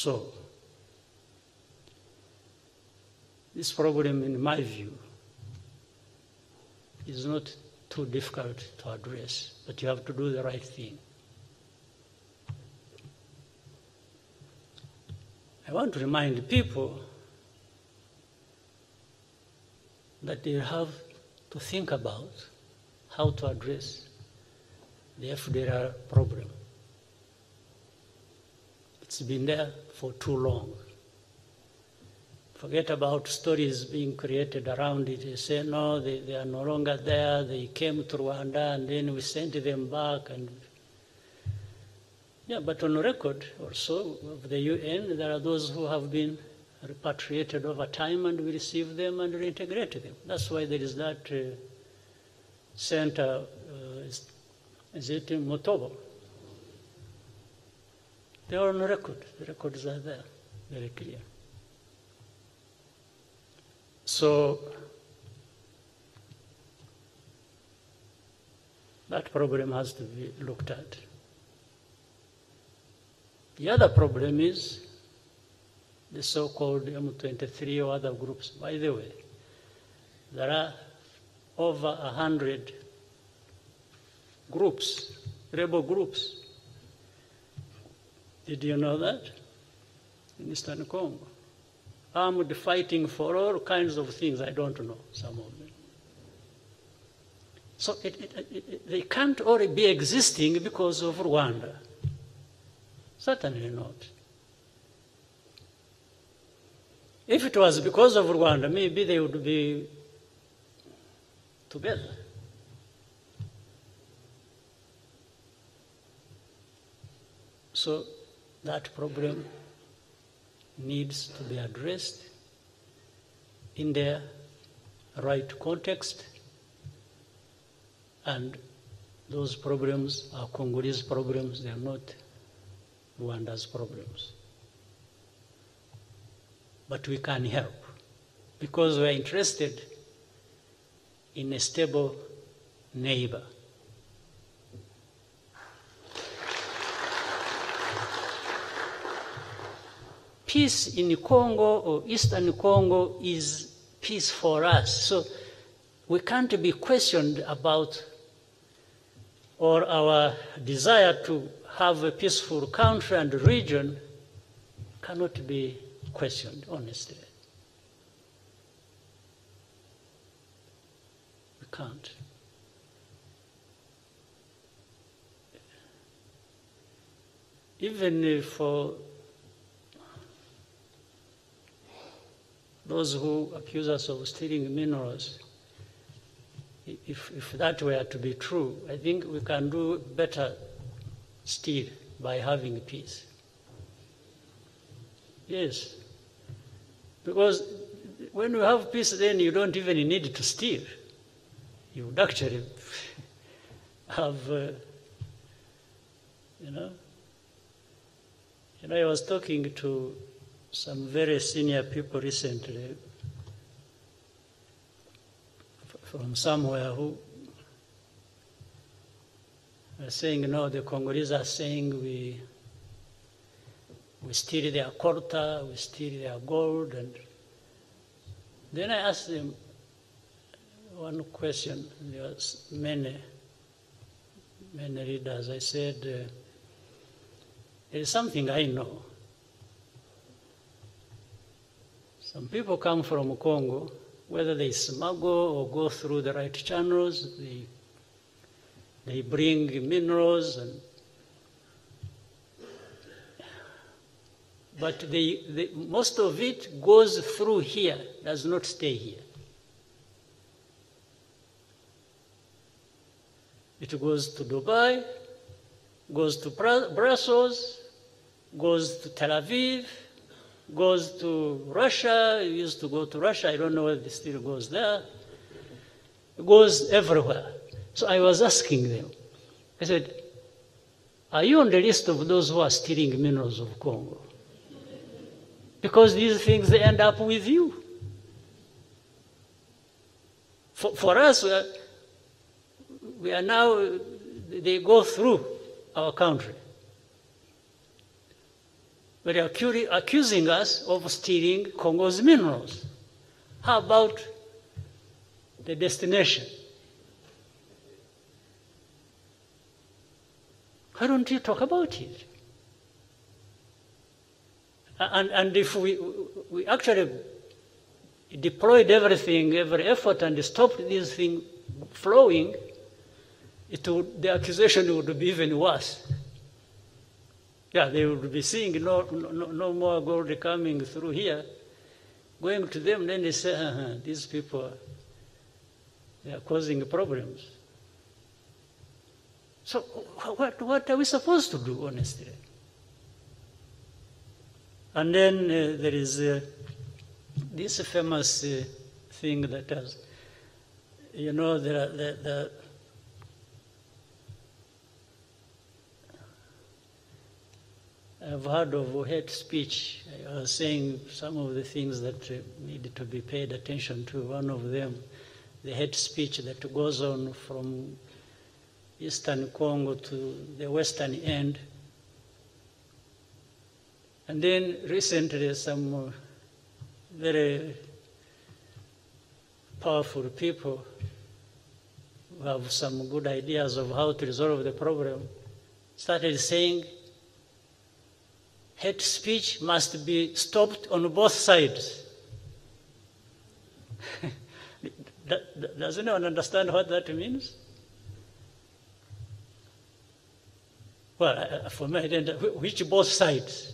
So, this problem, in my view, is not too difficult to address, but you have to do the right thing. I want to remind people that they have to think about how to address the FDLR problem. It's been there for too long. Forget about stories being created around it. They say, no, they, they are no longer there. They came to Rwanda and then we sent them back. And yeah, but on record also of the UN, there are those who have been repatriated over time and we receive them and reintegrate them. That's why there is that uh, center, uh, is, is it in Mutobo? They are on record. The records are there, very clear. So that problem has to be looked at. The other problem is the so-called M23 or other groups. By the way, there are over a hundred groups, rebel groups. Did you know that? In Eastern Congo. Armed fighting for all kinds of things I don't know, some of them. So it, it, it, they can't already be existing because of Rwanda. Certainly not. If it was because of Rwanda, maybe they would be together. So that problem needs to be addressed in their right context. And those problems are Congolese problems, they are not Rwanda's problems. But we can help because we are interested in a stable neighbor. Peace in Congo or Eastern Congo is peace for us. So we can't be questioned about or our desire to have a peaceful country and region cannot be questioned, honestly. We can't. Even for those who accuse us of stealing minerals, if, if that were to be true, I think we can do better still by having peace. Yes. Because when you have peace, then you don't even need to steal. You would actually [LAUGHS] have, uh, you know. You know, I was talking to some very senior people recently from somewhere who are saying, no, the Congolese are saying we, we steal their coltan, we steal their gold. And then I asked them one question. There was many, many readers. I said, uh, there is something I know. Some people come from Congo, whether they smuggle or go through the right channels, they, they bring minerals and but they, they, most of it goes through here, does not stay here. It goes to Dubai, goes to Brussels, goes to Tel Aviv, goes to Russia. Used to go to Russia. I don't know whether it still goes there. It goes everywhere. So I was asking them. I said, "Are you on the list of those who are stealing minerals of Congo?" Because these things they end up with you. For, for us, we are now, they go through our country. But they are accusing us of stealing Congo's minerals. How about the destination? Why don't you talk about it? And, and if we, we actually deployed everything, every effort, and stopped this thing flowing, it would, the accusation would be even worse. Yeah, they would be seeing no, no, no more gold coming through here. Going to them, then they say, uh-huh, these people, they are causing problems. So what, what are we supposed to do, honestly? And then uh, there is uh, this famous uh, thing that has, you know, the, the, the I've heard of hate speech. Was saying some of the things that uh, need to be paid attention to. One of them, the hate speech that goes on from eastern Congo to the western end. And then recently, some uh, very powerful people who have some good ideas of how to resolve the problem started saying hate speech must be stopped on both sides. [LAUGHS] Does anyone understand what that means? Well, for me, I didn't, which both sides?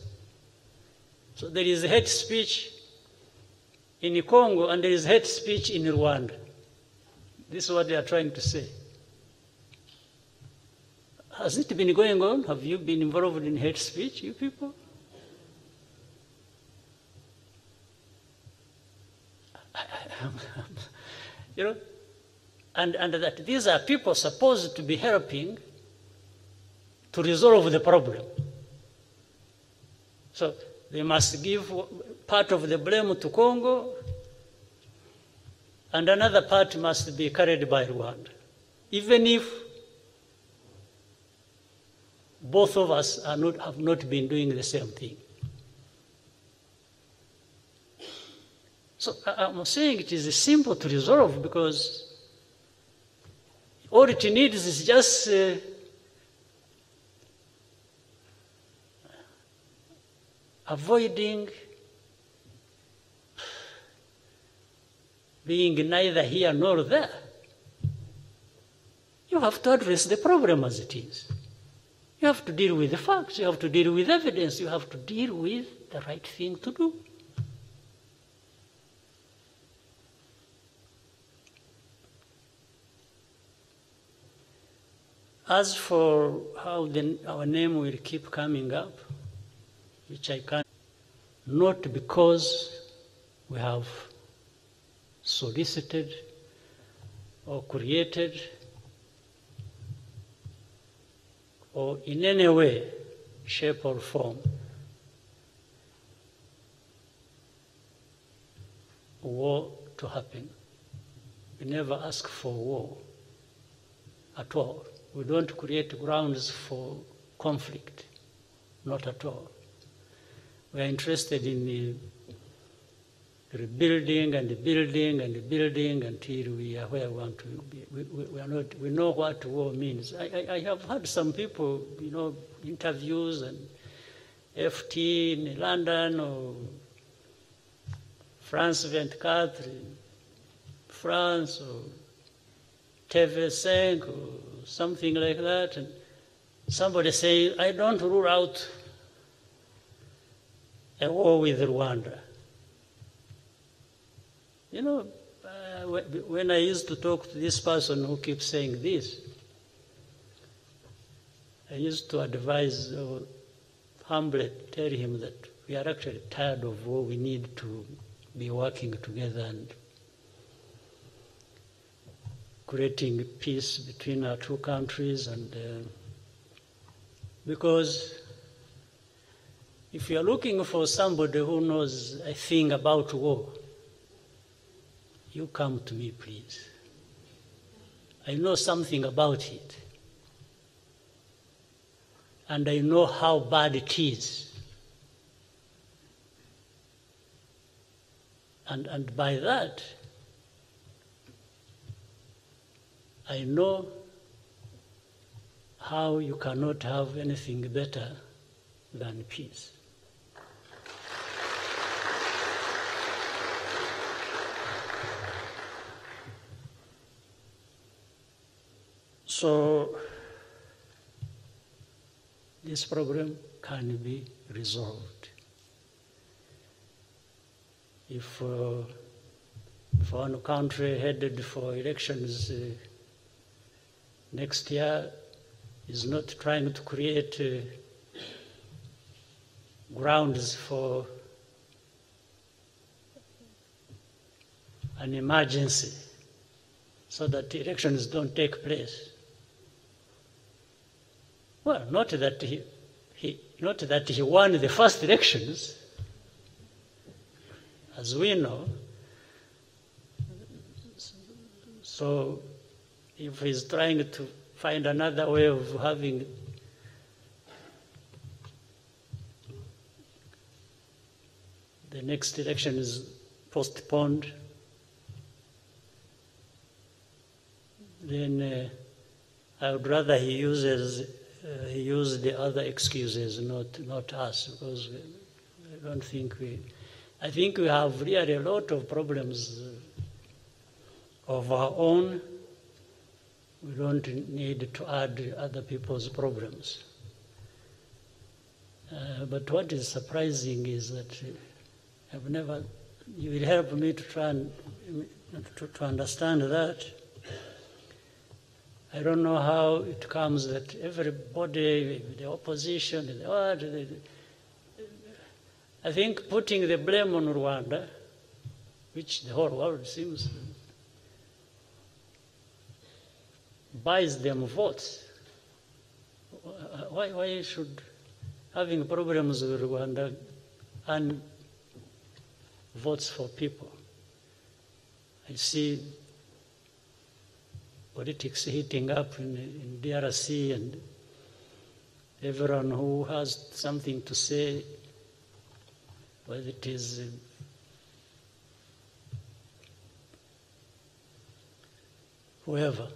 So there is hate speech in Congo and there is hate speech in Rwanda. This is what they are trying to say. has it been going on? Have you been involved in hate speech, you people? [LAUGHS] you know, and, and that these are people supposed to be helping to resolve the problem. So they must give part of the blame to Congo, and another part must be carried by Rwanda. Even if both of us are not, have not been doing the same thing. So I- I'm saying it is simple to resolve because all it needs is just uh, avoiding being neither here nor there. You have to address the problem as it is. You have to deal with the facts, you have to deal with evidence, you have to deal with the right thing to do. As for how the, our name will keep coming up, which I can't, not because we have solicited or created or in any way, shape, or form war to happen. We never ask for war at all. We don't create grounds for conflict, not at all. We are interested in the rebuilding and the building and the building until we are where we want to be. We, we, we are not, we know what war means. I, I, I have had some people, you know, interviews and FT in London or France 24, France or TV5 or something like that. And somebody saying, I don't rule out a war with Rwanda. You know, uh, when I used to talk to this person who keeps saying this, I used to advise or humbly tell him that we are actually tired of war. We need to be working together and creating peace between our two countries and uh, because if you are looking for somebody who knows a thing about war, you come to me, please. I know something about it. And I know how bad it is. And, and by that, I know how you cannot have anything better than peace. So, this problem can be resolved. If, uh, if one country headed for elections uh, next year is not trying to create uh, grounds for an emergency so that elections don't take place. Well, not that he, he, not that he won the first elections, as we know. So, if he's trying to find another way of having the next election is postponed, then uh, I would rather he uses uh, he use the other excuses, not not us, because I don't think we. I think we have really a lot of problems of our own. We don't need to add other people's problems. Uh, but what is surprising is that I've never. You will help me to try and to, to understand that I don't know how it comes that everybody, the opposition, the the, I think putting the blame on Rwanda, which the whole world seems buys them votes. Why, why should having problems with Rwanda and votes for people? I see politics heating up in, in DRC and everyone who has something to say, whether it is uh, whoever,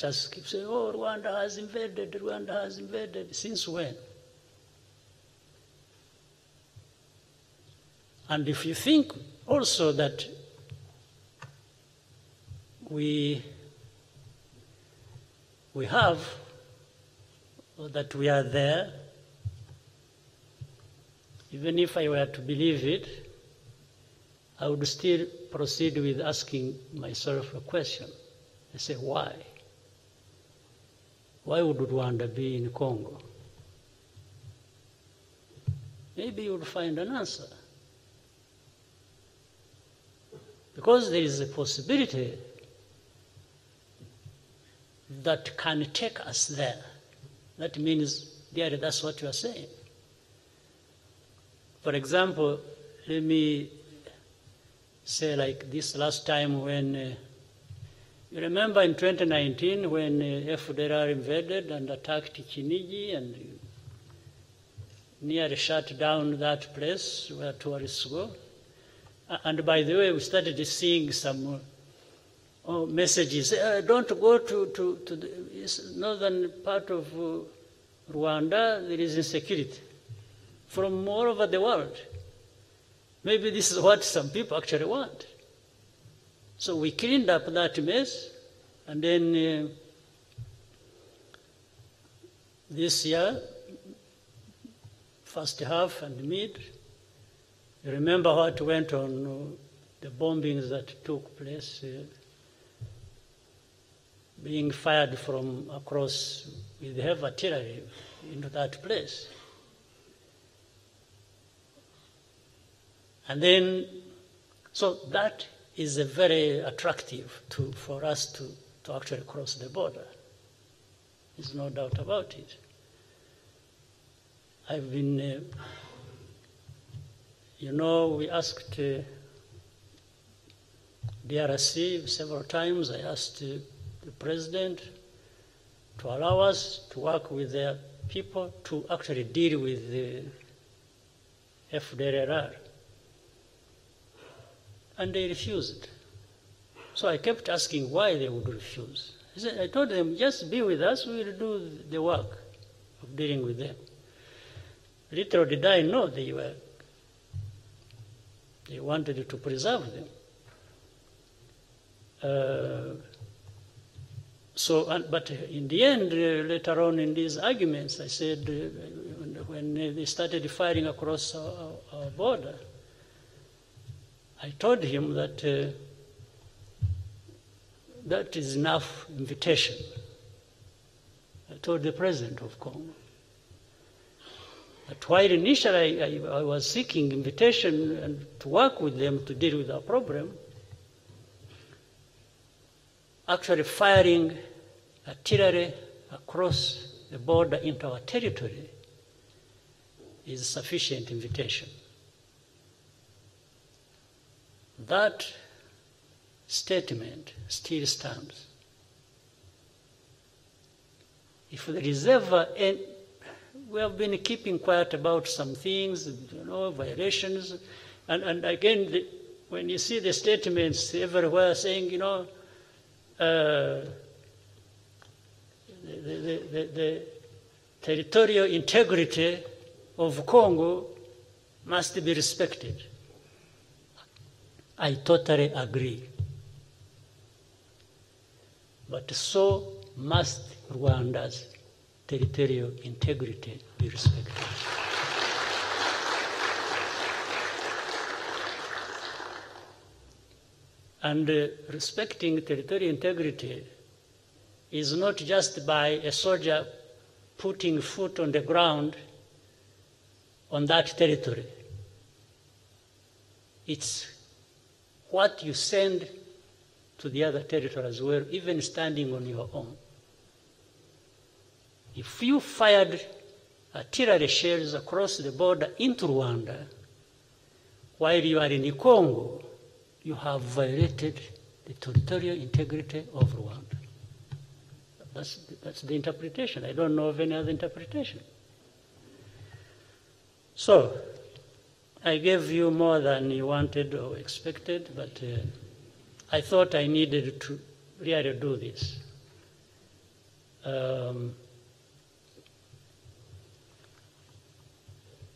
just keep saying, oh, Rwanda has invaded, Rwanda has invaded. Since when? And if you think also that we, we have, that we are there, even if I were to believe it, I would still proceed with asking myself a question. I say, why? Why would Rwanda be in Congo? Maybe you would find an answer. Because there is a possibility that can take us there. That means, dear, that's what you are saying. For example, let me say like this last time when, uh, you remember in 2019 when uh, FDLR invaded and attacked Kinigi and nearly shut down that place where tourists go. And by the way, we started seeing some uh, oh, messages. Uh, don't go to, to, to the northern part of uh, Rwanda, there is insecurity from all over the world. Maybe this is what some people actually want. So we cleaned up that mess, and then uh, this year, first half and mid, you remember what went on, uh, the bombings that took place, uh, being fired from across with heavy artillery into that place. And then, so that is very attractive to, for us to, to actually cross the border. There's no doubt about it. I've been, uh, you know, we asked uh, DRC several times. I asked uh, the president to allow us to work with their people to actually deal with the FDLR. And they refused. So I kept asking why they would refuse. I, said, I told them, just be with us, we will do the work of dealing with them. Little did I know they were, they wanted to preserve them. Uh, so, but in the end, uh, later on in these arguments, I said, uh, when they started firing across our, our border, I told him that uh, that is enough invitation. I told the president of Congo. But while initially I, I, I was seeking invitation and to work with them to deal with our problem, actually firing artillery across the border into our territory is sufficient invitation. That statement still stands. If there is ever any, we have been keeping quiet about some things, you know, violations, and, and again, the, when you see the statements everywhere saying, you know, uh, the, the, the, the territorial integrity of Congo must be respected. I totally agree. But so must Rwanda's territorial integrity be respected. And uh, respecting territorial integrity is not just by a soldier putting foot on the ground on that territory. It's what you send to the other territory as well, even standing on your own. If you fired artillery shells across the border into Rwanda while you are in Congo, you have violated the territorial integrity of Rwanda. That's, that's the interpretation. I don't know of any other interpretation. So, I gave you more than you wanted or expected, but uh, I thought I needed to really do this. Um,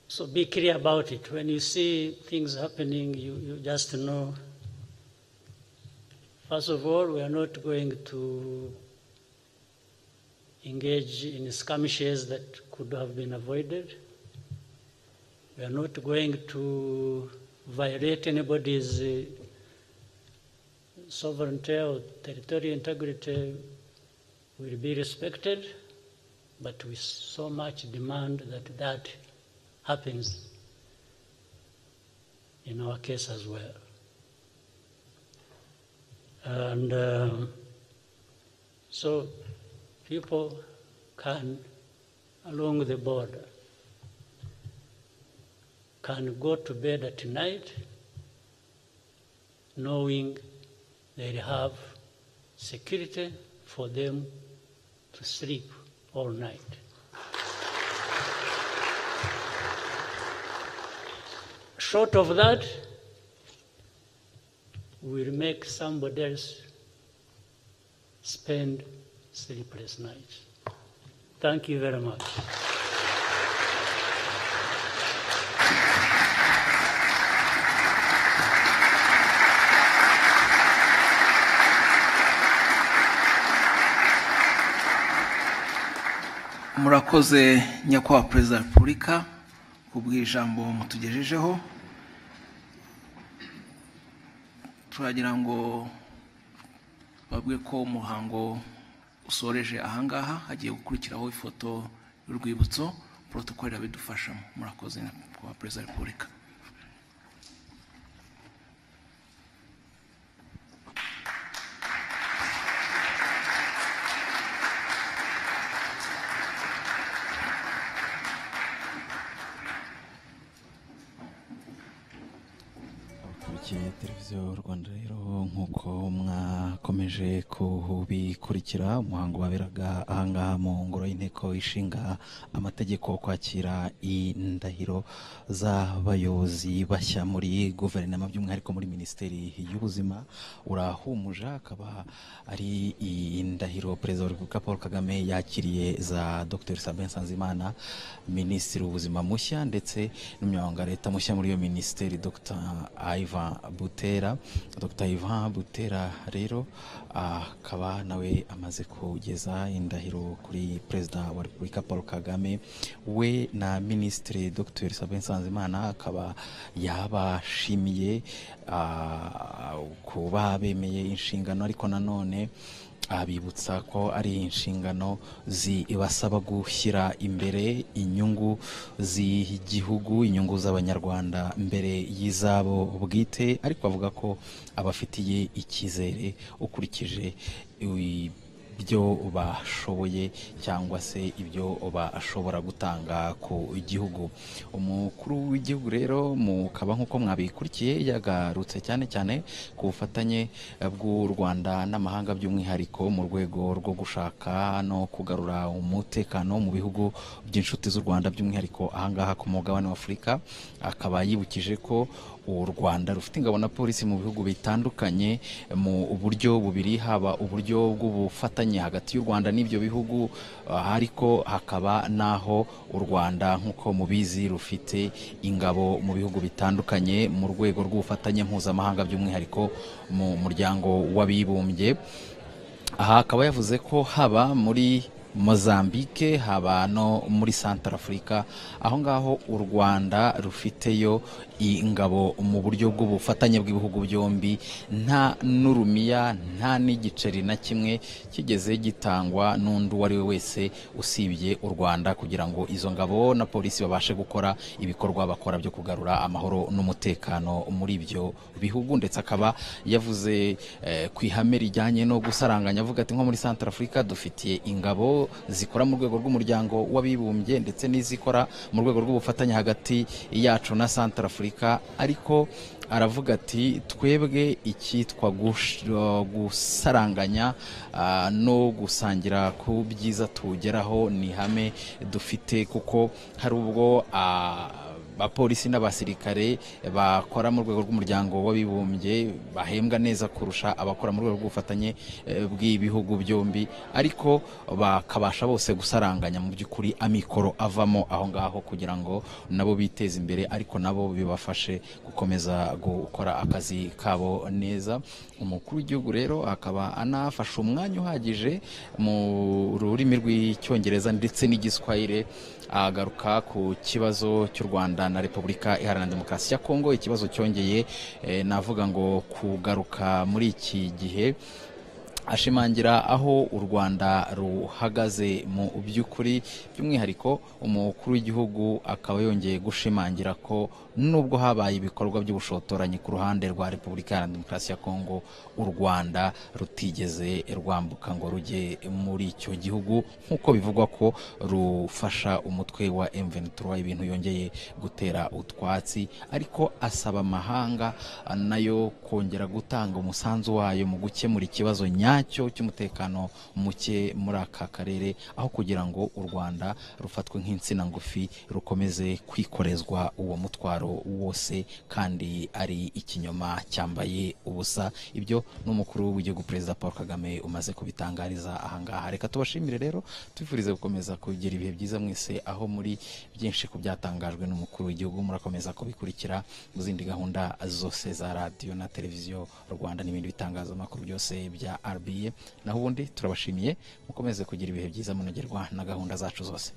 so be clear about it. When you see things happening, you, you just know. First of all, we are not going to engage in skirmishes that could have been avoided. We are not going to violate anybody's uh, sovereignty or territorial integrity will be respected, but we so much demand that that happens in our case as well. And um, so people can, along the border, can go to bed at night knowing they have security for them to sleep all night. Short of that, we will make somebody else spend sleepless nights. Thank you very much. Murakoze nyakubahwa perezida wa repubulika ku bw'ijambo mutugejejeho. Turagira ngo babwe ko umuhango usoreje ahangaha hagiye gukurikiraho ifoto y'urwibutso porotokoli irabidufashamo. Murakoze nyakubahwa perezida wa repubulika. Mwakomeje kubikurikira umuhango waberaga ahangaha mu ngoro y'inteko ishinga amategeko kwakira indahiro z'abayobozi bashya muri guverinoma by'umwihariko muri minisiteri y'ubuzima urahumuje akaba ari indahiro. Perezida wa repubulika paul kagame yakiriye za dr. Sabin nsanzimana minisitiri w'ubuzima mushya ndetse n'umunyamabanga leta mushya muri iyo minisiteri dr. Ivan butera. Dr. Ivan butera rero akaba nawe amaze kugeza indahiro kuri perezida wa repubulika paul kagame we na minisitiri dr. Sabin nsanzimana akaba yabashimiye ah, kuba bemeye inshingano ariko nanone abibutsa ko ari inshingano zibasaba gushyira imbere inyungu z'igihugu inyungu z'abanyarwanda mbere y'izabo bwite ariko avuga ko abafitiye icyizere ukurikije ibyo bashoboye cyangwa se ibyo bashobora gutanga ku gihugu. Umukuru w'igihugu rero mukaba nk'uko mwabikurikiye yagarutse cyane cyane ku bufatanye bw'u rwanda n'amahanga by'umwihariko mu rwego rwo gushaka no kugarura umutekano mu bihugu by'inshuti z'u rwanda by'umwihariko ahangaha ku mugabane wa akaba yibukije ko u rwanda rufite ingabo na polisi mu bihugu bitandukanye mu buryo bubiri haba uburyo bw'ubufatanye hagati y'u rwanda n'ibyo bihugu ah, ariko hakaba n'aho u rwanda nk'uko mubizi rufite ingabo mu bihugu bitandukanye mu rwego rw'ubufatanye mpuzamahanga by'umwihariko mu muryango w'abibumbye. Aha akaba yavuze ko haba muri mozambique haba no muri santara afurika aho ngaho u rwanda rufiteyo ingabo mu buryo bw'ubufatanye bw'ibihugu byombi nta n'urumiya nta n'igiceri na kimwe kigeze gitangwa n'undi uwo ari we wese usibye u rwanda kugira ngo izo ngabo na polisi babashe gukora ibikorwa bakora byo kugarura amahoro n'umutekano muri ibyo bihugu. Ndetse akaba yavuze eh, ku ihame rijyanye no gusaranganya avuga ati nko muri santara afurika dufitiye ingabo zikora mu rwego rw'umuryango w'abibumbye ndetse n'izikora mu rwego rw'ubufatanye hagati yacu na santara afurika ariko aravuga ati twebwe icyitwa gusaranganya ah, no gusangira ku byiza tugeraho ni ihame dufite kuko hari ubwo ah, abapolisi n'abasirikare bakora mu rwego rw'umuryango w'abibumbye bahembwa neza kurusha abakora mu rwego rw'ubufatanye eh, bw'ibihugu byombi ariko bakabasha bose gusaranganya mu by'ukuri amikoro avamo aho ngaho kugira ngo nabo biteze imbere ariko nabo bibafashe gukomeza gukora akazi kabo neza. Umukuru w'igihugu rero akaba anafashe umwanya uhagije mu rurimi rw'icyongereza ndetse n'igiswahire agaruka ku kibazo cy'u rwanda na repubulika iharanira demokarasi ya kongo ikibazo cyongeye eh, navuga ngo kugaruka muri iki gihe ashimangira aho u rwanda ruhagaze mu by'ukuri. By'umwihariko umukuru w'igihugu akaba yongeye gushimangira ko nubwo habaye ibikorwa by'ubushotoranyi ku ruhande rwa repubulika iharanira demokarasi ya kongo u rwanda rutigeze rwambuka ngo rujye muri icyo gihugu nk'uko bivugwa ko rufasha umutwe wa M23 ibintu yongeye gutera utwatsi ariko asaba amahanga ah, na yo kongera gutanga umusanzu wayo mu gukemura ikibazo nyacyo cy'umutekano muke muri aka karere aho kugira ngo u Rwanda rufatwe nk'insina ngufi rukomeze kwikorezwa uwo mutwaro. Wose kandi ari ikinyoma cyambaye ubusa. Ibyo n'umukuru w'igihugu perezida Paul Kagame umaze kubitangariza ahangaha reka tubashimire rero tubifurize gukomeza kugira ibihe byiza mwese aho muri byinshi ku byatangajwe n'umukuru w'igihugu. Murakomeza kubikurikira mu zindi gahunda zose za radiyo na televiziyo Rwanda n'ibindi bitangazamakuru byose bya RBA naho ubundi turabashimiye mukomeze kugira ibihe byiza munogerwa na gahunda zacu zose.